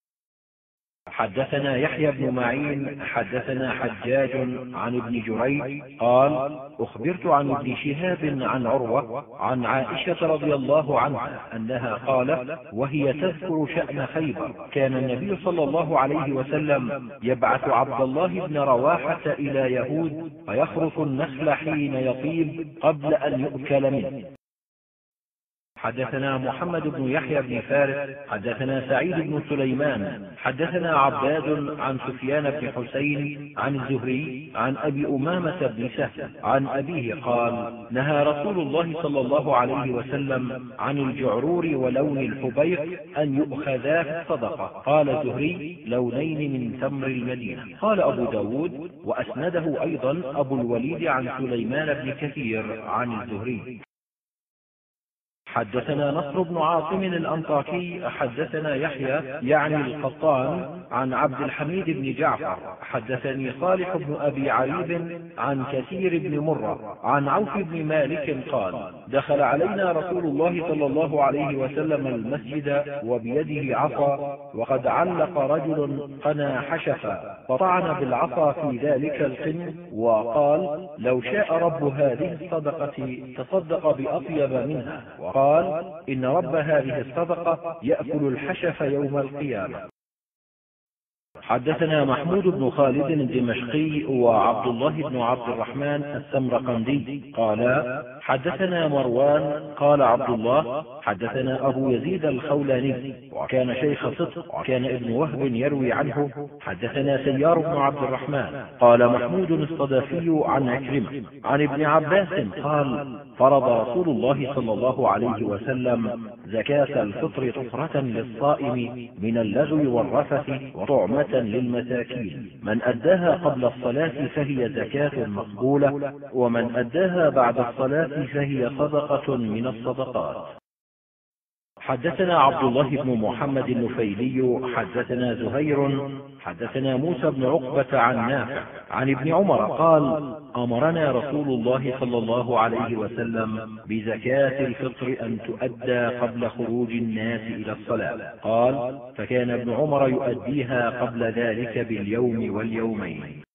S1: حدثنا يحيى بن معين حدثنا حجاج عن ابن جريج قال أخبرت عن ابن شهاب عن عروة عن عائشة رضي الله عنها أنها قالت وهي تذكر شأن خيبر. كان النبي صلى الله عليه وسلم يبعث عبد الله بن رواحة إلى يهود فيخرط النخل حين يطيب قبل أن يؤكل منه. حدثنا محمد بن يحيى بن فارس حدثنا سعيد بن سليمان حدثنا عباد عن سفيان بن حسين عن الزهري عن أبي أمامة بن سهل عن أبيه قال نهى رسول الله صلى الله عليه وسلم عن الجعرور ولون الحبيق أن يؤخذا في الصدقة. قال الزهري لونين من تمر المدينة. قال أبو ب داود وأسنده أيضا أبو الوليد عن سليمان بن كثير عن الزهري. حدثنا نصر بن عاصم الأنطاكي حدثنا يحيى يعني القطان عن عبد الحميد بن جعفر حدثني صالح بن أبي عريب عن كثير بن مرة عن عوف بن مالك قال دخل علينا رسول الله صلى الله عليه وسلم المسجد وبيده عصا وقد علق رجل قنا حشفا فطعن بالعصا في ذلك القن وقال لو شاء رب هذه الصدقة تصدق بأطيب منها. وقال قال إن رب هذه الصدقة يأكل الحشف يوم القيامة. حدثنا محمود بن خالد الدمشقي وعبد الله بن عبد الرحمن السمرقندي. قالا حدثنا مروان. قال عبد الله حدثنا أبو يزيد الخولاني. وكان شيخ صدق وكان ابن وهب يروي عنه. حدثنا سيار بن عبد الرحمن. قال محمود الصدفي عن عكرمة عن ابن عباس قال فرض رسول الله صلى الله عليه وسلم زكاة الفطر طهرة للصائم من اللغو والرفث وطعمة للمساكين. من أداها قبل الصلاة فهي زكاة مقبولة ومن أداها بعد الصلاة فهي صدقة من الصدقات. حدثنا عبد الله بن محمد النفيلي حدثنا زهير حدثنا موسى بن عقبة عن نافع عن ابن عمر قال أمرنا رسول الله صلى الله عليه وسلم بزكاة الفطر أن تؤدى قبل خروج الناس إلى الصلاة. قال فكان ابن عمر يؤديها قبل ذلك باليوم واليومين.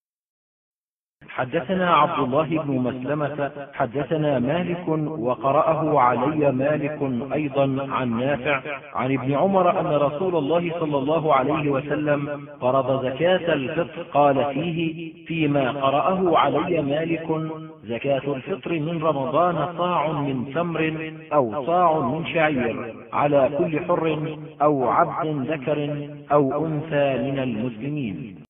S1: حدثنا عبد الله بن مسلمة حدثنا مالك وقرأه علي مالك أيضا عن نافع عن ابن عمر أن رسول الله صلى الله عليه وسلم فرض زكاة الفطر قال فيه فيما قرأه علي مالك زكاة الفطر من رمضان صاع من تمر أو صاع من شعير على كل حر أو عبد ذكر أو أنثى من المسلمين.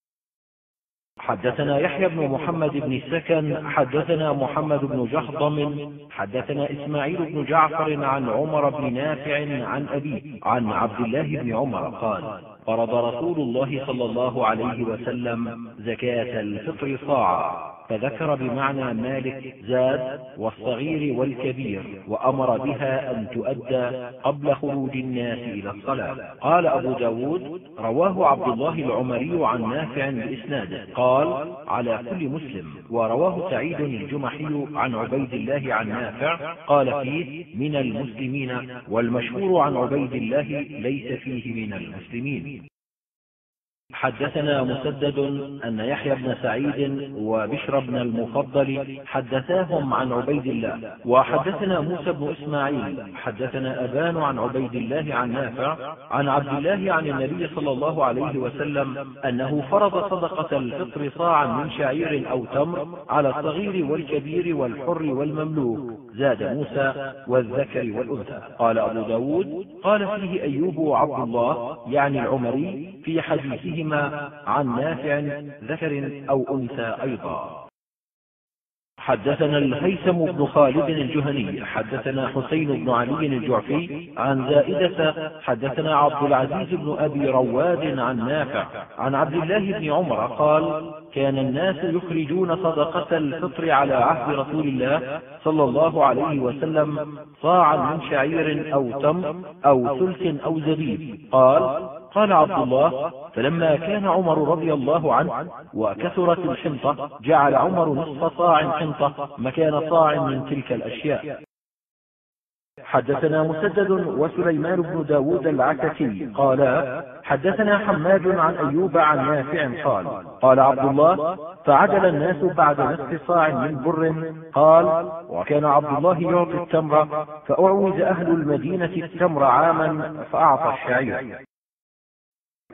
S1: حدثنا يحيى بن محمد بن السكن حدثنا محمد بن جهضم حدثنا إسماعيل بن جعفر عن عمر بن نافع عن أبيه عن عبد الله بن عمر قال فرض رسول الله صلى الله عليه وسلم زكاة الفطر صاعا فذكر بمعنى مالك زاد والصغير والكبير وأمر بها أن تؤدى قبل خروج الناس إلى الصلاة. قال أبو ب داود رواه عبد الله العمري عن نافع بإسناده. قال على كل مسلم. ورواه سعيد الجمحي عن عبيد الله عن نافع قال فيه من المسلمين والمشهور عن عبيد الله ليس فيه من المسلمين. حدثنا مسدد أن يحيى بن سعيد وبشر بن المفضل حدثاهم عن عبيد الله. وحدثنا موسى بن إسماعيل حدثنا أبان عن عبيد الله عن نافع عن عبد الله عن النبي صلى الله عليه وسلم أنه فرض صدقة الفطر صاعا من شعير أو تمر على الصغير والكبير والحر والمملوك زاد موسى والذكر والأنثى. قال أبو ب داود قال فيه أيوب وعبد الله يعني العمري في حديثهما عن نافع ذكر أو أنثى أيضا. حدثنا الهيثم بن خالد الجهني حدثنا حسين بن علي الجعفي عن زائدة حدثنا عبد العزيز بن أبي رواد عن نافع عن عبد الله بن عمر قال كان الناس يخرجون صدقة الفطر على عهد رسول الله صلى الله عليه وسلم صاعا من شعير أو تمر أو ثلث أو زبيب. قال قال عبد الله فلما كان عمر رضي الله عنه وكثرت الحنطة جعل عمر نصف صاع حنطة مكان صاع من تلك الأشياء. حدثنا مسدد وسليمان بن داود العكسي قالا حدثنا حماد عن أيوب عن نافع قال قال عبد الله فعدل الناس بعد نصف صاع من بر قال وكان عبد الله يعطي التمر فأعوز أهل المدينة التمر عاما فأعطى الشعير.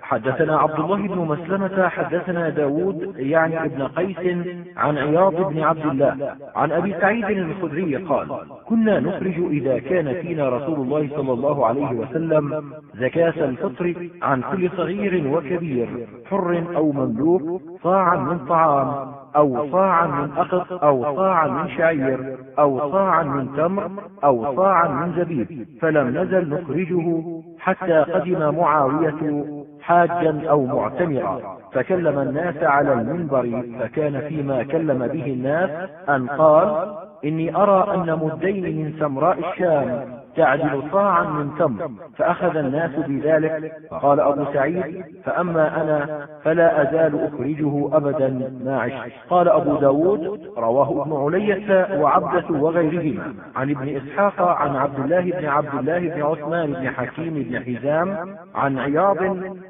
S1: حدثنا عبد الله بن مسلمة حدثنا داود يعني ابن قيس عن عياض بن عبد الله. عن أبي سعيد الخدري قال كنا نخرج إذا كان فينا رسول الله صلى الله عليه وسلم زكاة الفطر عن كل صغير وكبير حر أو مملوك صاعا من طعام أو صاعا من أقط أو صاعا من شعير أو صاعا من تمر أو صاعا من زبيب. فلم نزل نخرجه حتى قدم معاوية حاجا أو معتمرا. فكلم الناس على المنبر فكان فيما كلم به الناس أن قال إني أرى أن مدين من سمراء الشام تعدل صاعا من تمر فأخذ الناس بذلك فقال أبو سعيد فأما أنا فلا أزال أخرجه أبدا ما عشت. قال أبو ب داود رواه ابن علية وعبدة وغيرهما عن ابن إسحاق عن عبد الله بن عبد الله بن عثمان بن حكيم بن حزام عن عياض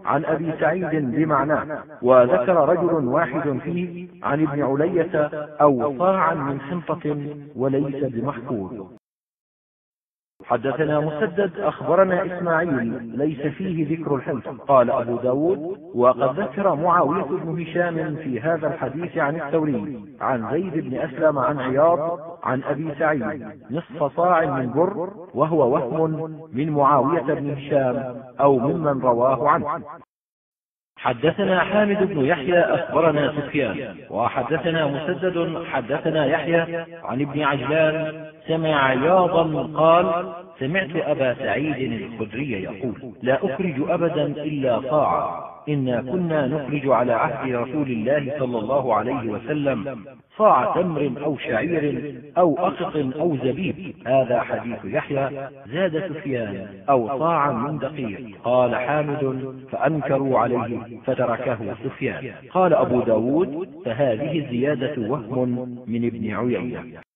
S1: عن أبي سعيد بمعناه وذكر رجل واحد فيه عن ابن علية أو صاعا من حنطة وليس بمحفوظ. حدثنا مسدد أخبرنا إسماعيل ليس فيه ذكر الحنث قال أبو ب داود وقد ذكر معاوية بن هشام في هذا الحديث عن الثوري عن زيد بن أسلم عن عياض عن أبي سعيد نصف صاع من بر وهو وهم من معاوية بن هشام أو ممن رواه عنه. حدثنا حامد بن يحيى أخبرنا سفيان. وحدثنا مسدد حدثنا يحيى عن ابن عجلان سمع عياضا قال سمعت أبا سعيد الخدري يقول لا أخرج أبدا إلا صاعا إنا كنا نخرج على عهد رسول الله صلى الله عليه وسلم صاع تمر أو شعير أو أقط أو زبيب هذا حديث يحيى زاد سفيان أو صاعا من دقيق قال حامد فأنكروا عليه فتركه سفيان. قال أبو ب داود فهذه الزيادة وهم من ابن عيينة.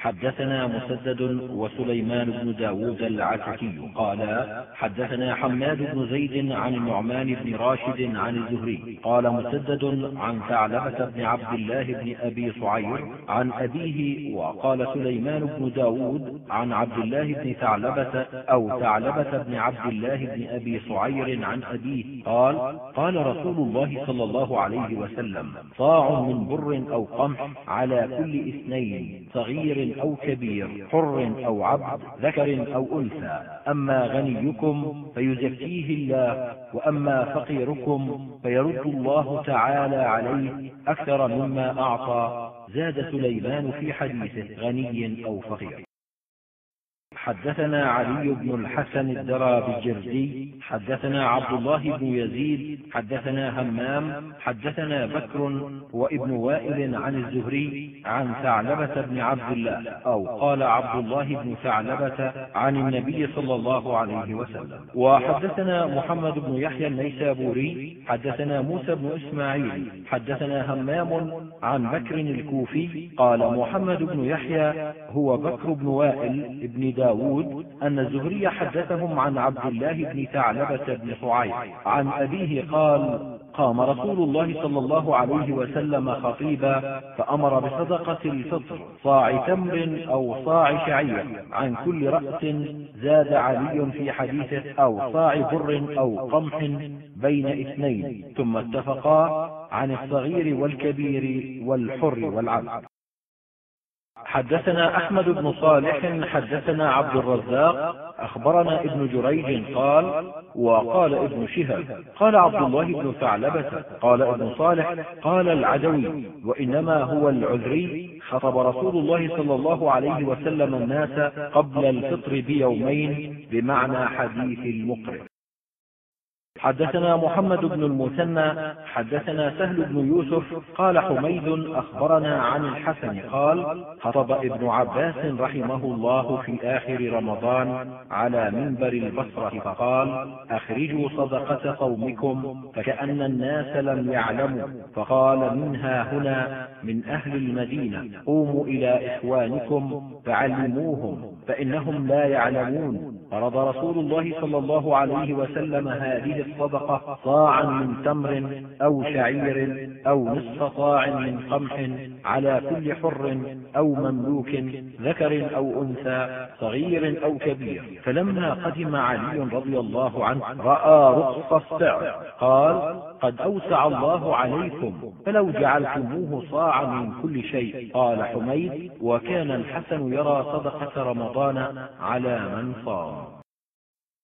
S1: حدثنا مسدد وسليمان بن داود العتكي قالا حدثنا حماد بن زيد عن النعمان بن راشد عن الزهري. قال مسدد عن ثعلبة بن عبد الله بن أبي صعير عن أبيه وقال سليمان بن داود عن عبد الله بن ثعلبة أو ثعلبة بن عبد الله بن أبي صعير عن أبيه. قال قال رسول الله صلى الله عليه وسلم صاع من بر أو قمح على كل اثنين صغير أو كبير حر أو عبد ذكر أو أنثى. أما غنيكم فيزكيه الله وأما فقيركم فيرد الله تعالى عليه أكثر مما أعطى. زاد سليمان في حديثه غني أو فقير. حدثنا علي بن الحسن الدرابجردي حدثنا عبد الله بن يزيد حدثنا همام حدثنا بكر وابن وائل عن الزهري عن ثعلبة بن عبد الله أو قال عبد الله بن ثعلبة عن النبي صلى الله عليه وسلم. وحدثنا محمد بن يحيى النيسابوري حدثنا موسى بن إسماعيل حدثنا همام عن بكر الكوفي قال محمد بن يحيى هو بكر بن وائل بن داود أن الزهري حدثهم عن عبد الله بن ثعلبة بن صعيب عن أبيه قال قام رسول الله صلى الله عليه وسلم خطيبا فأمر بصدقة الفطر صاع تمر أو صاع شعير عن كل رأس زاد علي في حديثه أو صاع بر أو قمح بين اثنين ثم اتفقا عن الصغير والكبير والحر والعبد. حدثنا أحمد بن صالح حدثنا عبد الرزاق أخبرنا ابن جريج قال وقال ابن شهاب قال عبد الله بن ثعلبة قال ابن صالح قال العدوي وإنما هو العذري خطب رسول الله صلى الله عليه وسلم الناس قبل الفطر بيومين بمعنى حديث المقرئ حدثنا محمد بن المثنى حدثنا سهل بن يوسف قال حميد أخبرنا عن الحسن قال خطب ابن عباس رحمه الله في آخر رمضان على منبر البصرة فقال أخرجوا صدقة قومكم فكأن الناس لم يعلموا فقال منها هنا من أهل المدينة قوموا إلى إخوانكم فعلموهم فإنهم لا يعلمون. فرض رسول الله صلى الله عليه وسلم هذه الصدقة صاعا من تمر أو شعير أو نصف صاع من قمح على كل حر أو مملوك ذكر أو أنثى صغير أو كبير. فلما قدم علي رضي الله عنه رأى رخص السعر قال قد أوسع الله عليكم فلو جعلتموه صاعا من كل شيء. قال حميد وكان الحسن يرى صدقة رمضان على من صام.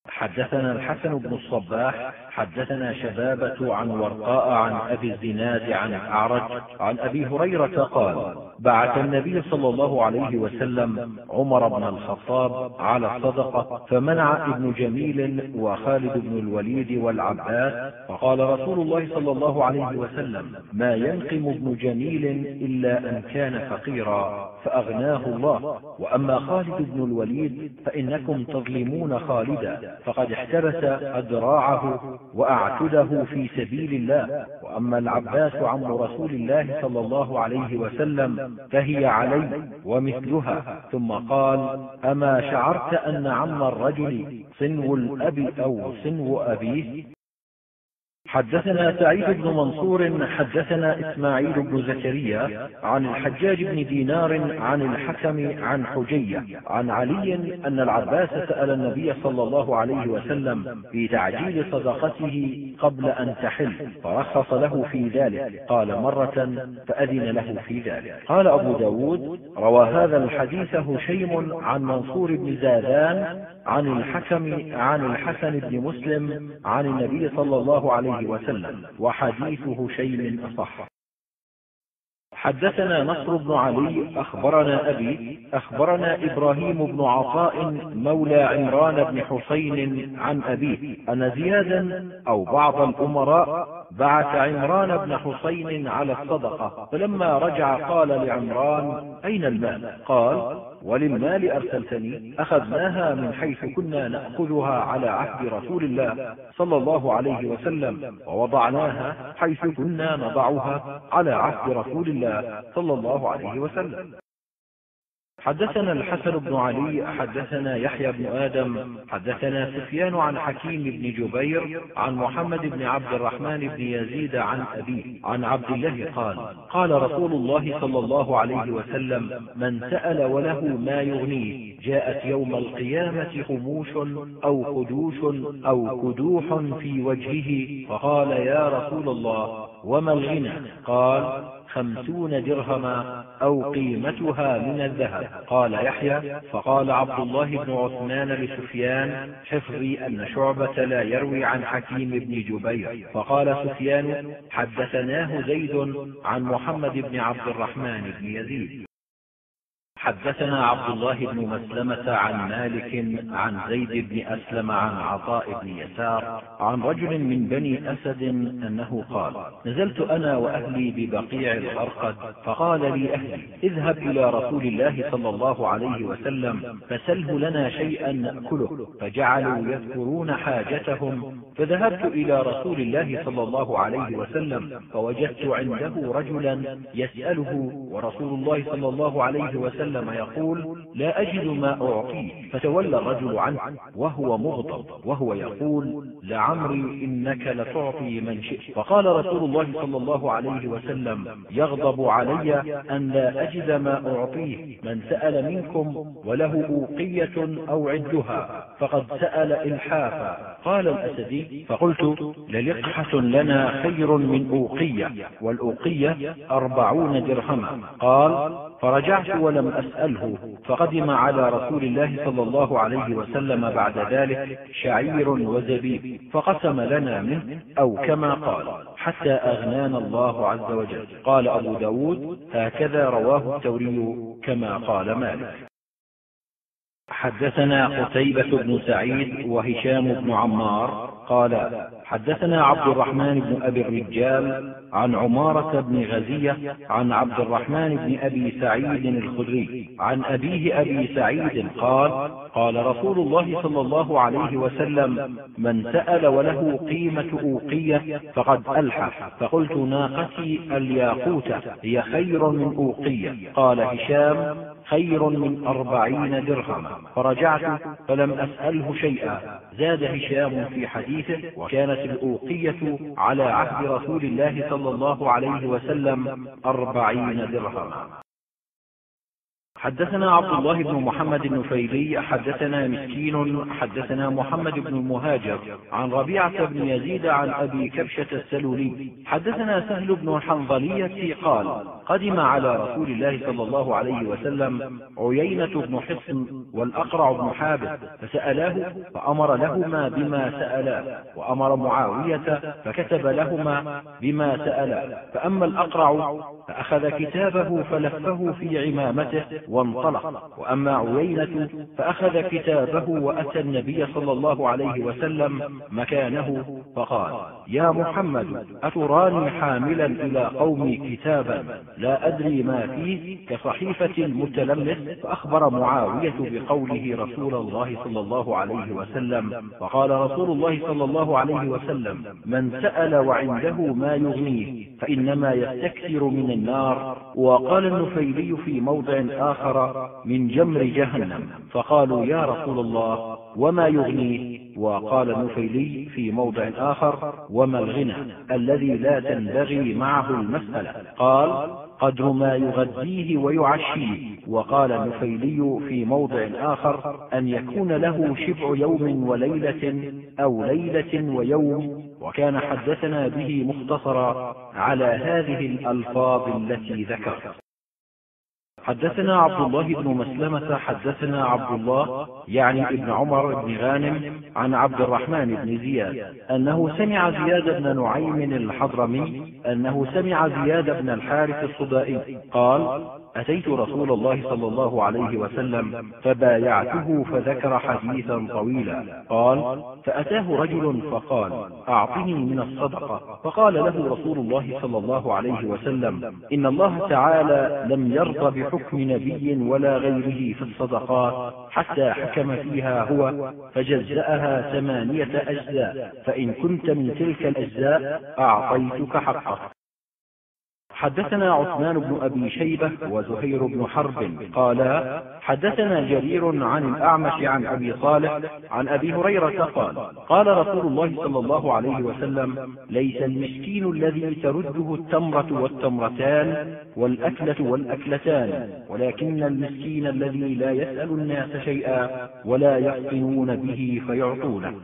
S1: حدثنا الحسن بن الصباح حدثنا شبابة عن ورقاء عن أبي الزناد عن الأعرج عن أبي هريرة قال بعث النبي صلى الله عليه وسلم عمر بن الخطاب على الصدقة فمنع ابن جميل وخالد بن الوليد والعباس فقال رسول الله صلى الله عليه وسلم ما ينقم ابن جميل إلا أن كان فقيرا فأغناه الله وأما خالد بن الوليد فإنكم تظلمون خالدا فقد احتبس أدراعه وأعتده في سبيل الله. وأما العباس عم رسول الله صلى الله عليه وسلم فهي علي ومثلها. ثم قال أما شعرت أن عم الرجل صنو الأب أو صنو أبيه؟ حدثنا سعيد بن منصور حدثنا إسماعيل بن زكريا عن الحجاج بن دينار عن الحكم عن حجية عن علي أن العباس سأل النبي صلى الله عليه وسلم في تعجيل صدقته قبل أن تحل فرخص له في ذلك قال مرة فأذن له في ذلك. قال أبو ب داود روى هذا الحديث هشيم عن منصور بن زادان عن الحكم عن الحسن بن مسلم عن النبي صلى الله عليه وسلم وحديث هشيم أصح. حدثنا نصر بن علي أخبرنا أبي أخبرنا إبراهيم بن عطاء مولى عمران بن حسين عن أبيه أن زيادا أو بعض الأمراء بعث عمران بن حسين على الصدقة فلما رجع قال لعمران أين المال؟ قال وللمال أرسلتني أخذناها من حيث كنا نأخذها على عهد رسول الله صلى الله عليه وسلم ووضعناها حيث كنا نضعها على عهد رسول الله صلى الله عليه وسلم. حدثنا الحسن بن علي حدثنا يحيى بن آدم حدثنا سفيان عن حكيم بن جبير عن محمد بن عبد الرحمن بن يزيد عن أبيه عن عبد الله قال قال رسول الله صلى الله عليه وسلم من سأل وله ما يغنيه جاءت يوم القيامة خموش أو خدوش أو كدوح في وجهه. فقال يا رسول الله وما الغنى؟ قال خمسون درهما أو قيمتها من الذهب. قال يحيى فقال عبد الله بن عثمان لسفيان حفظي أن شعبة لا يروي عن حكيم بن جبير. فقال سفيان حدثناه زيد عن محمد بن عبد الرحمن بن يزيد. حدثنا عبد الله بن مسلمة عن مالك عن زيد بن أسلم عن عطاء بن يسار عن رجل من بني أسد أنه قال نزلت أنا وأهلي ببقيع الغرقد فقال لي أهلي اذهب إلى رسول الله صلى الله عليه وسلم فسله لنا شيئا نأكله فجعلوا يذكرون حاجتهم فذهبت إلى رسول الله صلى الله عليه وسلم فوجدت عنده رجلا يسأله ورسول الله صلى الله عليه وسلم وسلم يقول لا أجد ما أعطيه فتولى الرجل عنه وهو مغضب وهو يقول لعمري إنك لتعطي من شئت. فقال رسول الله صلى الله عليه وسلم يغضب علي أن لا أجد ما أعطيه. من سأل منكم وله أوقية أو عدها فقد سأل إلحافا. قال الأسدي فقلت للقحة لنا خير من أوقية والأوقية أربعون درهما. قال فرجعت ولم أسأله فقدم على رسول الله صلى الله عليه وسلم بعد ذلك شعير وزبيب فقسم لنا منه أو كما قال حتى أغنانا الله عز وجل. قال أبو ب داود هكذا رواه الثوري كما قال مالك. حدثنا قتيبة بن سعيد وهشام بن عمار قال حدثنا عبد الرحمن بن أبي الرجال عن عمارة بن غزية عن عبد الرحمن بن أبي سعيد الخدري عن أبيه أبي سعيد قال قال رسول الله صلى الله عليه وسلم من سأل وله قيمة أوقية فقد ألحح فقلت ناقتي الياقوتة هي خير من أوقية. قال هشام خير من أربعين درهما. فرجعت فلم أسأله شيئا. زاد هشام في حديثه وكانت الأوقية على عهد رسول الله صلى الله عليه وسلم أربعين درهما. حدثنا عبد الله بن محمد النفيلي حدثنا مسكين حدثنا محمد بن المهاجر عن ربيعة بن يزيد عن أبي كبشة السلولي. حدثنا سهل بن الحنظلية قال قدم على رسول الله صلى الله عليه وسلم عيينة بن حصن والأقرع بن حابس فسألاه فأمر لهما بما سألا. وأمر معاوية فكتب لهما بما سألا. فأما الأقرع فأخذ كتابه فلفه في عمامته. وانطلق. وأما عيينة فأخذ كتابه وأتى النبي صلى الله عليه وسلم مكانه فقال يا محمد أتراني حاملا إلى قومي كتابا؟ لا أدري ما فيه كصحيفة متلمس فأخبر معاوية بقوله رسول الله صلى الله عليه وسلم فقال رسول الله صلى الله عليه وسلم من سأل وعنده ما يغنيه فإنما يستكثر من النار. وقال النفيلي في موضع آخر من جمر جهنم. فقالوا يا رسول الله وما يغنيه؟ وقال النفيلي في موضع آخر وما الغنى الذي لا تنبغي معه المسألة؟ قال قدر ما يغذيه ويعشيه. وقال النفيلي في موضع آخر أن يكون له شبع يوم وليلة أو ليلة ويوم. وكان حدثنا به مختصرا على هذه الألفاظ التي ذكر حدثنا عبد الله بن مسلمة حدثنا عبد الله يعني ابن عمر بن غانم عن عبد الرحمن بن زياد. أنه سمع زياد بن نعيم الحضرمي أنه سمع زياد بن الحارث الصدائي قال أتيت رسول الله صلى الله عليه وسلم فبايعته فذكر حديثا طويلا. قال فأتاه رجل فقال أعطني من الصدقة. فقال له رسول الله صلى الله عليه وسلم إن الله تعالى لم يرضى بحكم نبي ولا غيره في الصدقات حتى حكم فيها هو فجزأها ثمانية أجزاء فإن كنت من تلك الأجزاء أعطيتك حقه حدثنا عثمان بن أبي شيبة وزهير بن حرب قالا حدثنا جرير عن الأعمش عن أبي صالح عن أبي هريرة قال قال رسول الله صلى الله عليه وسلم ليس المسكين الذي ترده التمرة والتمرتان والأكلة والأكلتان ولكن المسكين الذي لا يسأل الناس شيئا ولا يفطنون به فيعطونه.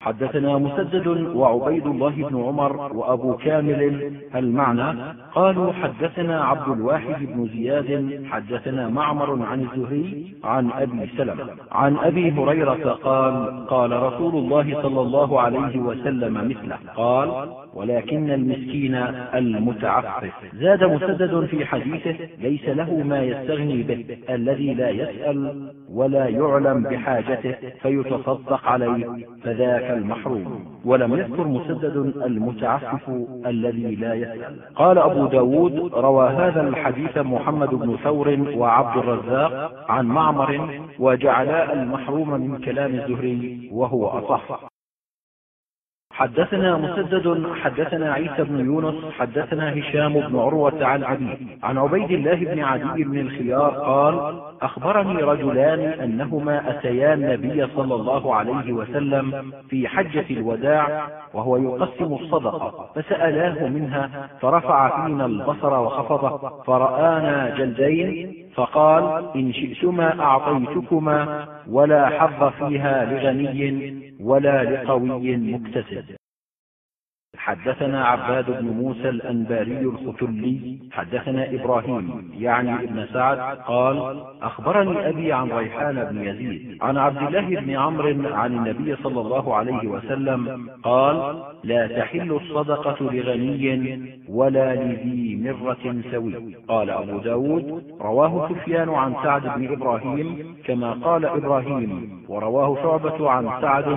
S1: حدثنا مسدد وعبيد الله بن عمر وأبو كامل. المعنى قالوا حدثنا عبد الواحد بن زياد حدثنا معمر عن الزهري عن أبي سلمة. عن أبي هريرة قال قال رسول الله صلى الله عليه وسلم مثله. قال ولكن المسكين المتعفف. زاد مسدد في حديثه ليس له ما يستغني به الذي لا يسأل ولا يعلم بحاجته فيتصدق عليه فذاك المحروم. ولم يذكر مسدد المتعفف الذي لا يسأل. قال أبو ب داود روى هذا الحديث محمد بن ثور وعبد الرزاق عن معمر وجعلا المحروم من كلام الزهري وهو أصح. حدثنا مسدد حدثنا عيسى بن يونس حدثنا هشام بن عروة عن عدي عن عبيد الله بن عدي بن الخيار قال أخبرني رجلان أنهما أتيا النبي صلى الله عليه وسلم في حجة الوداع وهو يقسم الصدقة فسألاه منها فرفع فينا البصر وخفضه فرآنا جلدين فقال إن شئتما أعطيتكما ولا حظ فيها لغني. ولا لقوي مكتسب. حدثنا عباد بن موسى الأنباري الختلي حدثنا إبراهيم يعني ابن سعد قال أخبرني أبي عن ريحان بن يزيد عن عبد الله بن عمرو عن النبي صلى الله عليه وسلم قال لا تحل الصدقة لغني ولا لذي مرة سوي. قال أبو ب داود رواه سفيان عن سعد بن إبراهيم كما قال إبراهيم ورواه شعبة عن سعد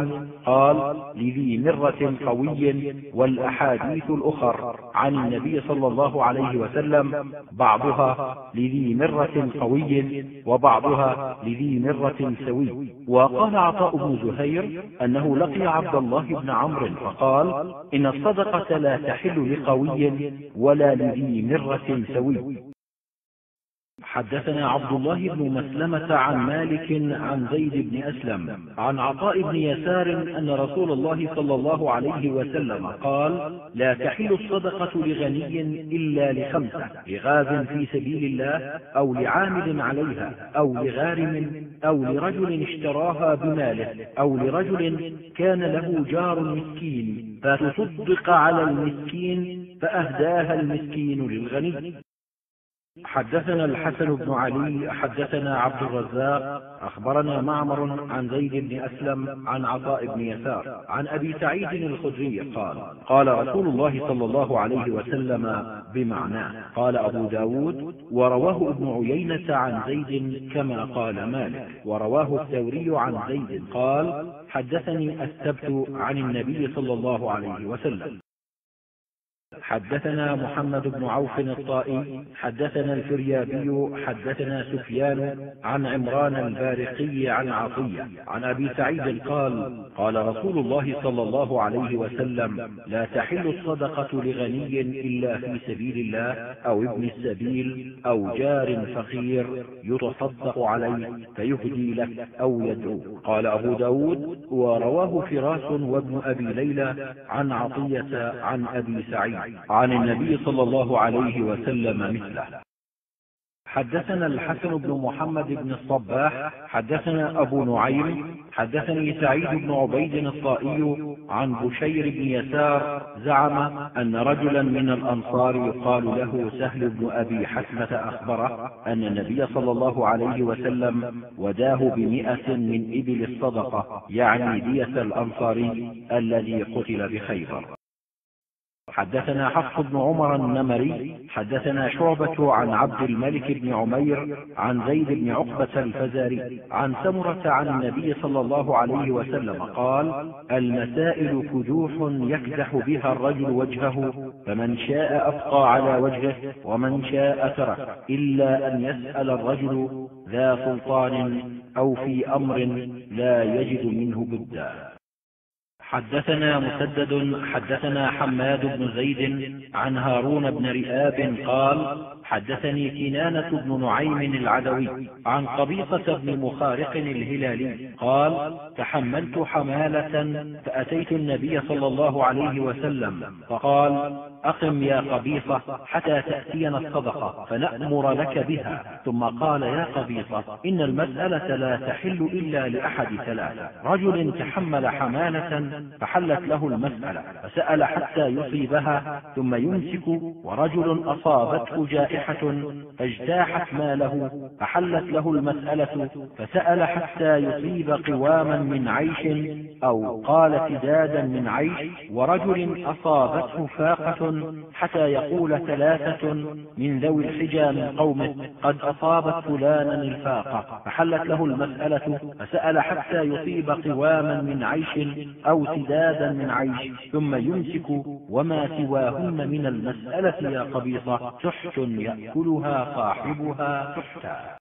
S1: قال لذي مرة قوي والأحاديث الأخر عن النبي صلى الله عليه وسلم بعضها لذي مرة قوي وبعضها لذي مرة سوي. وقال عطاء بن زهير أنه لقي عبد الله بن عمرو فقال إن الصدقة لا تحل لقوي ولا لذي مرة سوي. حدثنا عبد الله بن مسلمة عن مالك عن زيد بن أسلم عن عطاء بن يسار أن رسول الله صلى الله عليه وسلم قال لا تحل الصدقة لغني إلا لخمسة لغاز في سبيل الله أو لعامل عليها أو لغارم أو لرجل اشتراها بماله أو لرجل كان له جار مسكين فتصدق على المسكين فأهداها المسكين للغني. حدثنا الحسن بن علي حدثنا عبد الرزاق أخبرنا معمر عن زيد بن أسلم عن عطاء بن يسار عن أبي سعيد الخدري قال قال رسول الله صلى الله عليه وسلم بمعناه قال أبو ب داود ورواه ابن عيينة عن زيد كما قال مالك ورواه الثوري عن زيد قال حدثني السبت عن النبي صلى الله عليه وسلم. حدثنا محمد بن عوف الطائي حدثنا الفريابي حدثنا سفيان عن عمران البارقي عن عطية عن أبي سعيد قال قال رسول الله صلى الله عليه وسلم لا تحل الصدقة لغني إلا في سبيل الله أو ابن السبيل أو جار فقير يتصدق عليه فيهدي لك أو يدعو. قال أبو ب داود ورواه فراس وابن أبي ليلى عن عطية عن أبي سعيد. عن النبي صلى الله عليه وسلم مثله. حدثنا الحسن بن محمد بن الصباح حدثنا أبو نعيم حدثني سعيد بن عبيد الطائي عن بشير بن يسار زعم أن رجلا من الأنصار يقال له سهل بن أبي حسمة أخبره أن النبي صلى الله عليه وسلم وداه بمئة من إبل الصدقة يعني دية الأنصاري الذي قتل بخيبر. حدثنا حفص بن عمر النمري حدثنا شعبة عن عبد الملك بن عمير عن زيد بن عقبة الفزاري عن سمرة عن النبي صلى الله عليه وسلم قال المسائل كدوح يكدح بها الرجل وجهه فمن شاء أبقى على وجهه ومن شاء ترك إلا أن يسأل الرجل ذا سلطان أو في أمر لا يجد منه بدا. حدثنا مسدد حدثنا حماد بن زيد عن هارون بن رئاب قال حدثني كنانة بن نعيم العدوي عن قبيصة بن مخارق الهلالي قال تحملت حمالة فأتيت النبي صلى الله عليه وسلم فقال أقم يا قبيصة حتى تأتينا الصدقة فنأمر لك بها. ثم قال يا قبيصة إن المسألة لا تحل إلا لأحد ثلاثة. رجل تحمل حمالة فحلت له المسألة فسأل حتى يصيبها ثم يمسك ورجل أصابته جائحة فاجتاحت ماله فحلت له المسألة فسأل حتى يصيب قواما من عيش أو قال سدادا من عيش ورجل أصابته فاقة حتى يقول ثلاثة من ذوي الحجى من قومه قد أصابت فلانا الفاقة فحلت له المسألة فسأل حتى يصيب قواما من عيش أو سدادا من عيش ثم يمسك وما سواهن من المسألة يا قبيصة سحت يأكلها صاحبها سحتا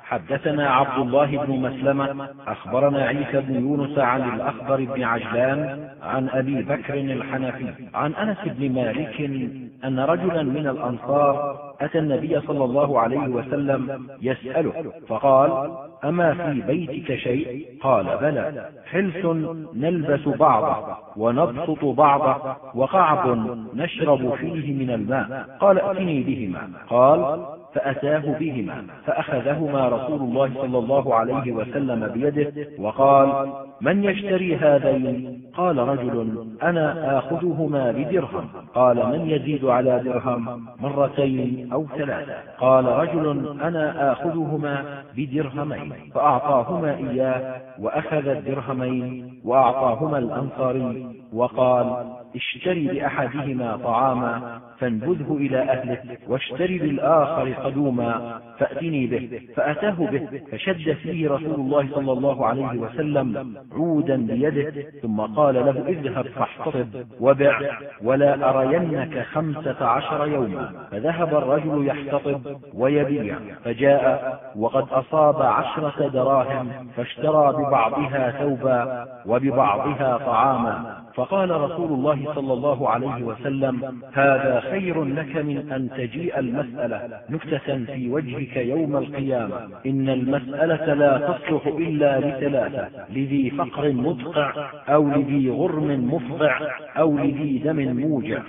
S1: حدثنا عبد الله بن مسلمة أخبرنا عيسى بن يونس عن الأخضر بن عجلان عن أبي بكر الحنفي عن أنس بن مالك أن رجلا من الأنصار أتى النبي صلى الله عليه وسلم يسأله فقال أما في بيتك شيء؟ قال بلى حلس نلبس بعضه ونبسط بعضه وقعب نشرب فيه من الماء. قال ائتني بهما. قال فأتاه بهما فأخذهما رسول الله صلى الله عليه وسلم بيده وقال من يشتري هذين؟ قال رجل أنا آخذهما بدرهم. قال من يزيد على درهم؟ مرتين. أو ثلاثة. قال رجل أنا آخذهما بدرهمين. فأعطاهما إياه وأخذ الدرهمين وأعطاهما الأنصاري. وقال اشتري لأحدهما طعاما فانبذه إلى أهله واشتري للآخر قدوما فأتني به فأتاه به فشد فيه رسول الله صلى الله عليه وسلم عودا بيده ثم قال له اذهب فاحتطب وبع ولا أرينك خمسة عشر يوما. فذهب الرجل يحتطب ويبيع. فجاء وقد أصاب عشرة دراهم فاشترى ببعضها ثوبا وببعضها طعاما. فقال رسول الله صلى الله عليه وسلم هذا خير لك من أن تجيء المسألة نكتة في وجهك يوم القيامة. إن المسألة لا تصلح إلا لثلاثة لذي فقر مدقع أو لذي غرم مفضع أو لذي دم موجع.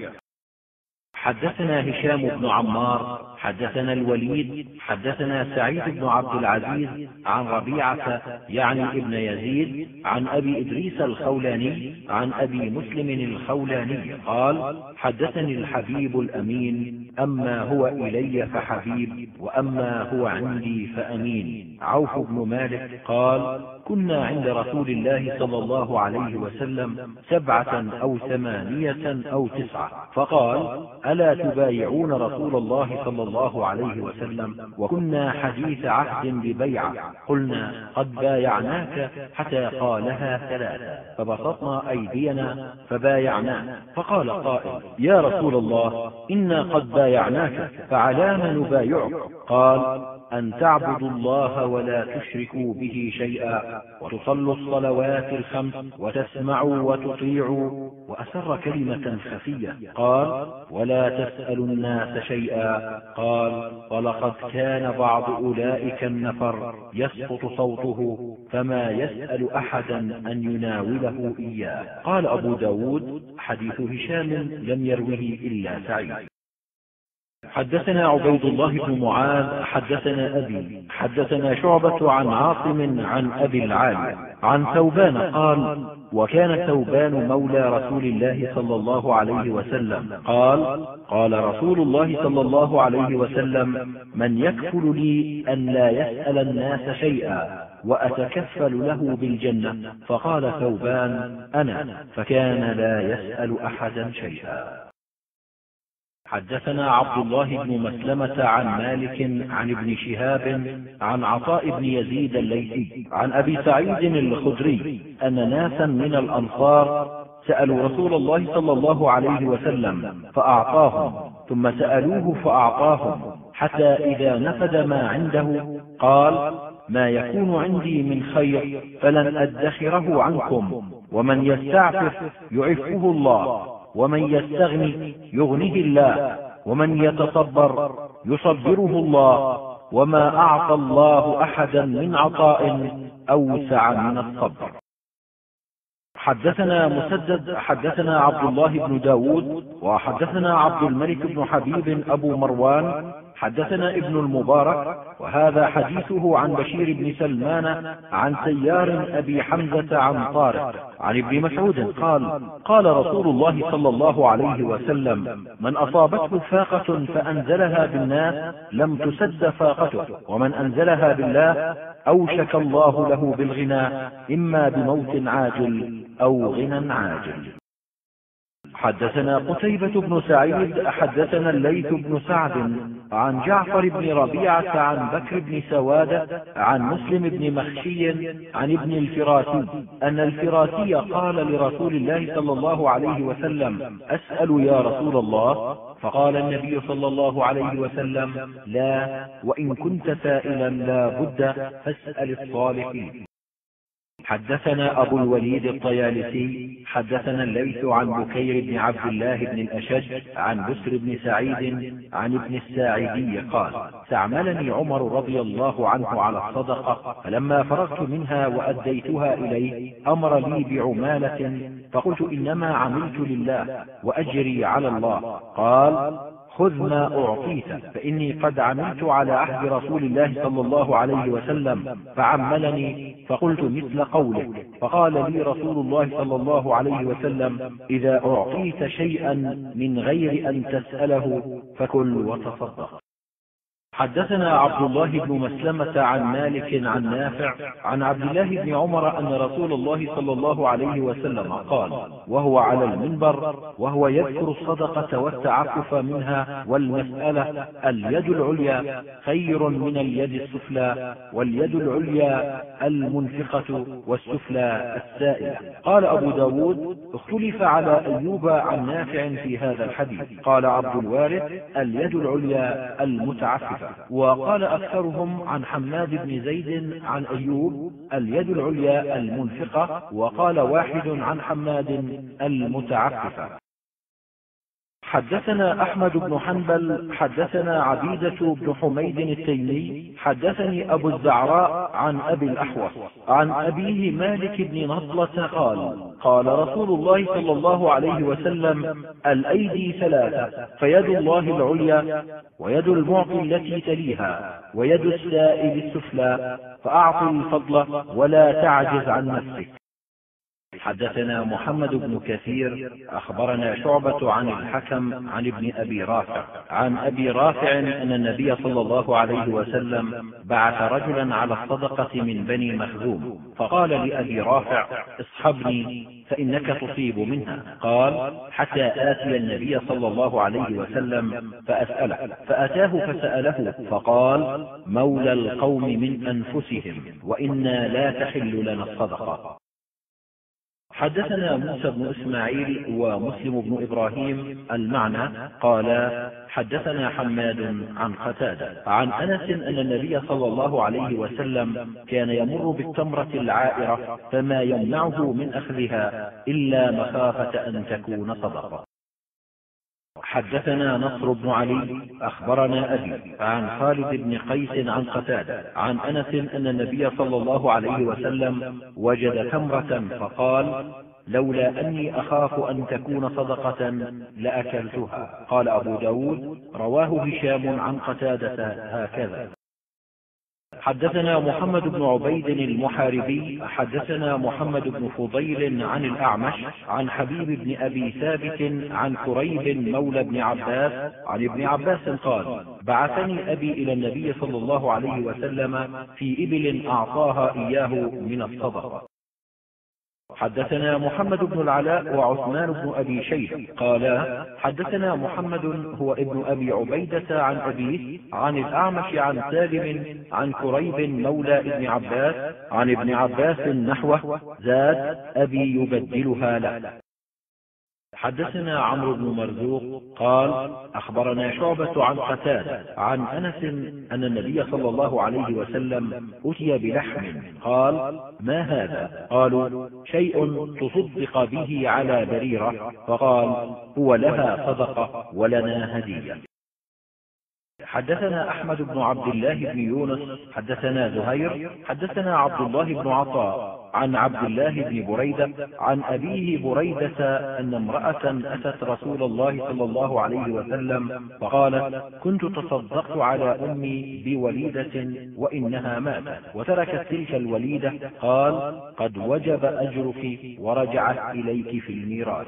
S1: حدثنا هشام بن عمار حدثنا الوليد حدثنا سعيد بن عبد العزيز عن ربيعة يعني ابن يزيد عن أبي إدريس الخولاني عن أبي مسلم الخولاني قال حدثني الحبيب الأمين أما هو إلي فحبيب وأما هو عندي فأمين. عوف بن مالك قال كنا عند رسول الله صلى الله عليه وسلم سبعة أو ثمانية أو تسعة. فقال ألا تبايعون رسول الله صلى الله عليه وسلم وكنا حديث عهد ببيعة؟ قلنا قد بايعناك حتى قالها ثلاثة. فبسطنا أيدينا فبايعناه فقال قائل يا رسول الله إنا قد بايعناك فعلام نبايعك. قال أن تعبدوا الله ولا تشركوا به شيئا. وتصلوا الصلوات الخمس وتسمعوا وتطيعوا. وأسر كلمة خفية. قال ولا تسألوا الناس شيئا. قال ولقد كان بعض أولئك النفر يسقط صوته فما يسأل أحدا أن يناوله إياه. قال أبو ب داود حديث هشام لم يروه إلا سعيد. حدثنا عبيد الله بن معاذ حدثنا أبي حدثنا شعبة عن عاصم عن أبي العالي عن ثوبان قال وكان ثوبان مولى رسول الله صلى الله عليه وسلم. قال قال رسول الله صلى الله عليه وسلم من يكفل لي أن لا يسأل الناس شيئا وأتكفل له بالجنة. فقال ثوبان أنا. فكان لا يسأل أحدا شيئا. حدثنا عبد الله بن مسلمة عن مالك عن ابن شهاب عن عطاء بن يزيد الليثي عن أبي سعيد الخدري أن ناسا من الأنصار سألوا رسول الله صلى الله عليه وسلم فأعطاهم ثم سألوه فأعطاهم حتى إذا نفد ما عنده قال ما يكون عندي من خير فلن أدخره عنكم ومن يستعفف يعفه الله. ومن يستغني يغنه الله ومن يتصبر يصبره الله وما أعطى الله أحدا من عطاء أوسع من الصبر. حدثنا مسدد حدثنا عبد الله بن داود وحدثنا عبد الملك بن حبيب أبو مروان حدثنا ابن المبارك وهذا حديثه عن بشير بن سلمان عن سيار أبي حمزة عن طارق عن ابن مسعود قال قال رسول الله صلى الله عليه وسلم من أصابته فاقة فأنزلها بالناس لم تسد فاقته ومن أنزلها بالله أوشك الله له بالغنى إما بموت عاجل أو غنى عاجل. حدثنا قتيبة بن سعيد حدثنا الليث بن سعد عن جعفر بن ربيعة عن بكر بن سوادة عن مسلم بن مخشي عن ابن الفراسي أن الفراسي قال لرسول الله صلى الله عليه وسلم أسأل يا رسول الله؟ فقال النبي صلى الله عليه وسلم لا وإن كنت سائلا لا بد فاسأل الصالحين. حدثنا أبو الوليد الطيالسي حدثنا الليث عن بكير بن عبد الله بن الأشج عن بسر بن سعيد عن ابن الساعدي قال استعملني عمر رضي الله عنه على الصدقة فلما فرغت منها وأديتها إليه أمر لي بعمالة فقلت إنما عملت لله وأجري على الله. قال خذ ما أعطيت فإني قد عملت على عهد رسول الله صلى الله عليه وسلم فعملني فقلت مثل قوله فقال لي رسول الله صلى الله عليه وسلم إذا أعطيت شيئا من غير أن تسأله فكل وتصدق. حدثنا عبد الله بن مسلمة عن مالك عن نافع عن عبد الله بن عمر أن رسول الله صلى الله عليه وسلم قال وهو على المنبر وهو يذكر الصدقة والتعفف منها والمسألة اليد العليا خير من اليد السفلى واليد العليا المنفقة والسفلى السائلة. قال أبو داود اختلف على أيوب عن نافع في هذا الحديث. قال عبد الوارث اليد العليا المتعففة. وقال أكثرهم عن حماد بن زيد عن أيوب اليد العليا المنفقة وقال واحد عن حماد المتعففة. حدثنا أحمد بن حنبل حدثنا عبيدة بن حميد التيمي حدثني أبو الزعراء عن أبي الأحوص عن أبيه مالك بن نضلة قال قال رسول الله صلى الله عليه وسلم الأيدي ثلاثة فيد الله العليا ويد المعطي التي تليها ويد السائل السفلى فأعطي الفضل ولا تعجز عن نفسك. حدثنا محمد بن كثير أخبرنا شعبة عن الحكم عن ابن أبي رافع. عن أبي رافع أن النبي صلى الله عليه وسلم بعث رجلا على الصدقة من بني مخزوم فقال لأبي رافع اصحبني فإنك تصيب منها. قال حتى آتي النبي صلى الله عليه وسلم فأسأله. فأتاه فسأله فقال مولى القوم من أنفسهم وإنا لا تحل لنا الصدقة. حدثنا موسى بن إسماعيل ومسلم بن إبراهيم المعنى قالا حدثنا حماد عن قتادة عن أنس أن النبي صلى الله عليه وسلم كان يمر بالتمرة العائرة فما يمنعه من أخذها إلا مخافة أن تكون صدقة. حدثنا نصر بن علي أخبرنا أبي عن خالد بن قيس عن قتادة عن أنس أن النبي صلى الله عليه وسلم وجد تمرة فقال لولا أني أخاف أن تكون صدقة لأكلتها. قال أبو ب داود رواه هشام عن قتادة هكذا. حدثنا محمد بن عبيد المحاربي حدثنا محمد بن فضيل عن الأعمش عن حبيب بن أبي ثابت عن كريب مولى بن عباس عن ابن عباس قال بعثني أبي إلى النبي صلى الله عليه وسلم في إبل أعطاها إياه من الصدقة. حدثنا محمد بن العلاء وعثمان بن أبي شيبة. قالا حدثنا محمد هو ابن أبي عبيدة عن أبيه عن الأعمش عن سالم عن كريب مولى ابن عباس عن ابن عباس نحوه زاد أبي يبدلها له. حدثنا عمرو بن مرزوق قال أخبرنا شعبة عن قتادة عن أنس أن النبي صلى الله عليه وسلم أتي بلحم. قال ما هذا؟ قالوا شيء تصدق به على بريرة. فقال هو لها صدقة ولنا هدية. حدثنا أحمد بن عبد الله بن يونس حدثنا زهير حدثنا عبد الله بن عطاء عن عبد الله بن بريدة عن أبيه بريدة أن امرأة أتت رسول الله صلى الله عليه وسلم فقالت كنت تصدقت على أمي بوليدة وإنها ماتت. وتركت تلك الوليدة قال قد وجب أجرك ورجعت إليك في الميراث.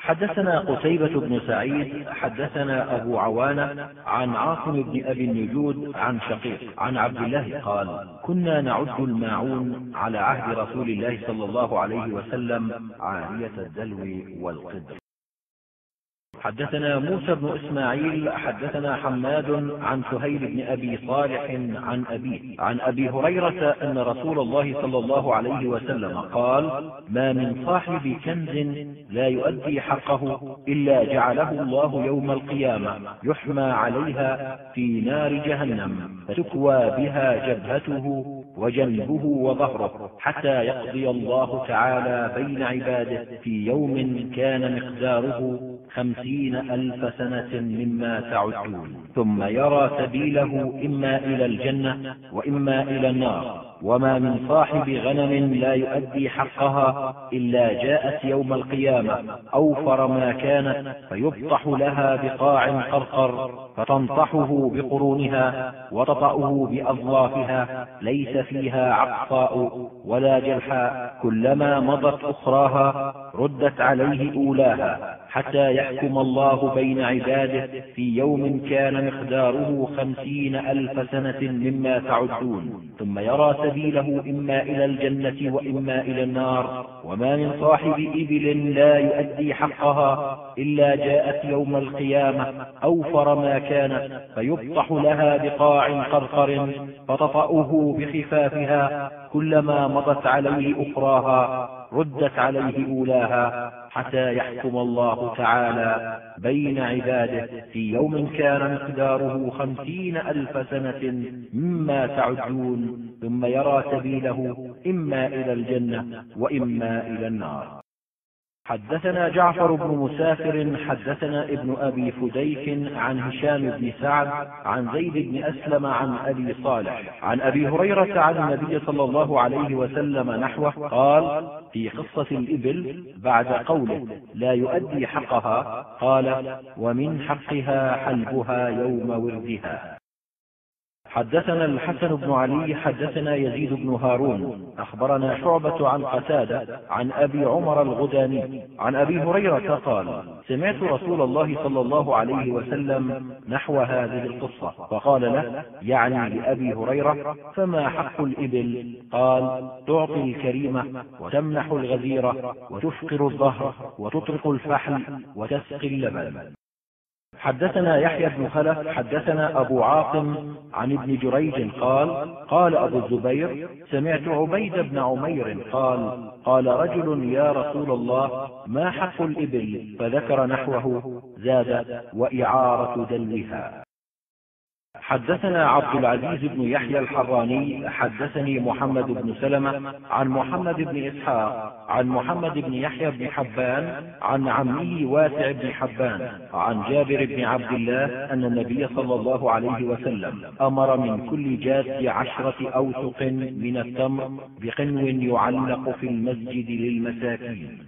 S1: حدثنا قتيبة بن سعيد حدثنا أبو عوانة عن عاصم بن أبي النجود عن شقيق عن عبد الله قال كنا نعد الماعون على عهد رسول الله صلى الله عليه وسلم عارية الدلو والقدر. حدثنا موسى بن إسماعيل حدثنا حماد عن سهيل بن أبي صالح عن أبيه عن أبي هريرة أن رسول الله صلى الله عليه وسلم قال ما من صاحب كنز لا يؤدي حقه إلا جعله الله يوم القيامة يحمى عليها في نار جهنم فتكوى بها جبهته وجنبه وظهره حتى يقضي الله تعالى بين عباده في يوم كان مقداره خمسين ألف سنة مما تعدون ثم يرى سبيله إما إلى الجنة وإما إلى النار. وما من صاحب غنم لا يؤدي حقها إلا جاءت يوم القيامة أوفر ما كانت فيبطح لها بقاع قرقر فتنطحه بقرونها وتطأه بأظلافها ليس فيها عقصاء ولا جلحاء كلما مضت أخراها ردت عليه أولاها حتى يحكم الله بين عباده في يوم كان مقداره خمسين ألف سنة مما تعدون ثم يرى سبيله إما إلى الجنة وإما إلى النار. وما من صاحب إبل لا يؤدي حقها إلا جاءت يوم القيامة أوفر ما كانت فيبطح لها بقاع قرقر فتطأه بخفافها كلما مضت عليه أخراها. ردت عليه أولاها حتى يحكم الله تعالى بين عباده. في يوم كان مقداره خمسين ألف سنة مما تعدون ثم يرى سبيله إما إلى الجنة وإما إلى النار. حدثنا جعفر بن مسافر حدثنا ابن أبي فديك عن هشام بن سعد عن زيد بن أسلم عن أبي صالح. عن أبي هريرة عن النبي صلى الله عليه وسلم نحوه قال في قصة الإبل بعد قوله لا يؤدي حقها قال ومن حقها حلبها يوم وردها حدثنا الحسن بن علي حدثنا يزيد بن هارون. أخبرنا شعبة عن قتادة عن أبي عمر الغداني. عن أبي هريرة قال سمعت رسول الله صلى الله عليه وسلم نحو هذه القصة. فقال له يعني لأبي هريرة فما حق الإبل؟ قال تعطي الكريمة وتمنح الغزيرة وتفقر الظهر وتطرق الفحل وتسقي اللبن. حدثنا يحيى بن خلف حدثنا أبو عاصم عن ابن جريج قال قال أبو الزبير سمعت عبيد بن عمير قال قال رجل يا رسول الله ما حق الإبل؟ فذكر نحوه زاد وإعارة دلوها حدثنا عبد العزيز بن يحيى الحراني حدثني محمد بن سلمة عن محمد بن إسحاق عن محمد بن يحيى بن حبان عن عمه واسع بن حبان عن جابر بن عبد الله أن النبي صلى الله عليه وسلم أمر من كل جاد عشرة أوسق من التمر بقنو يعلق في المسجد للمساكين.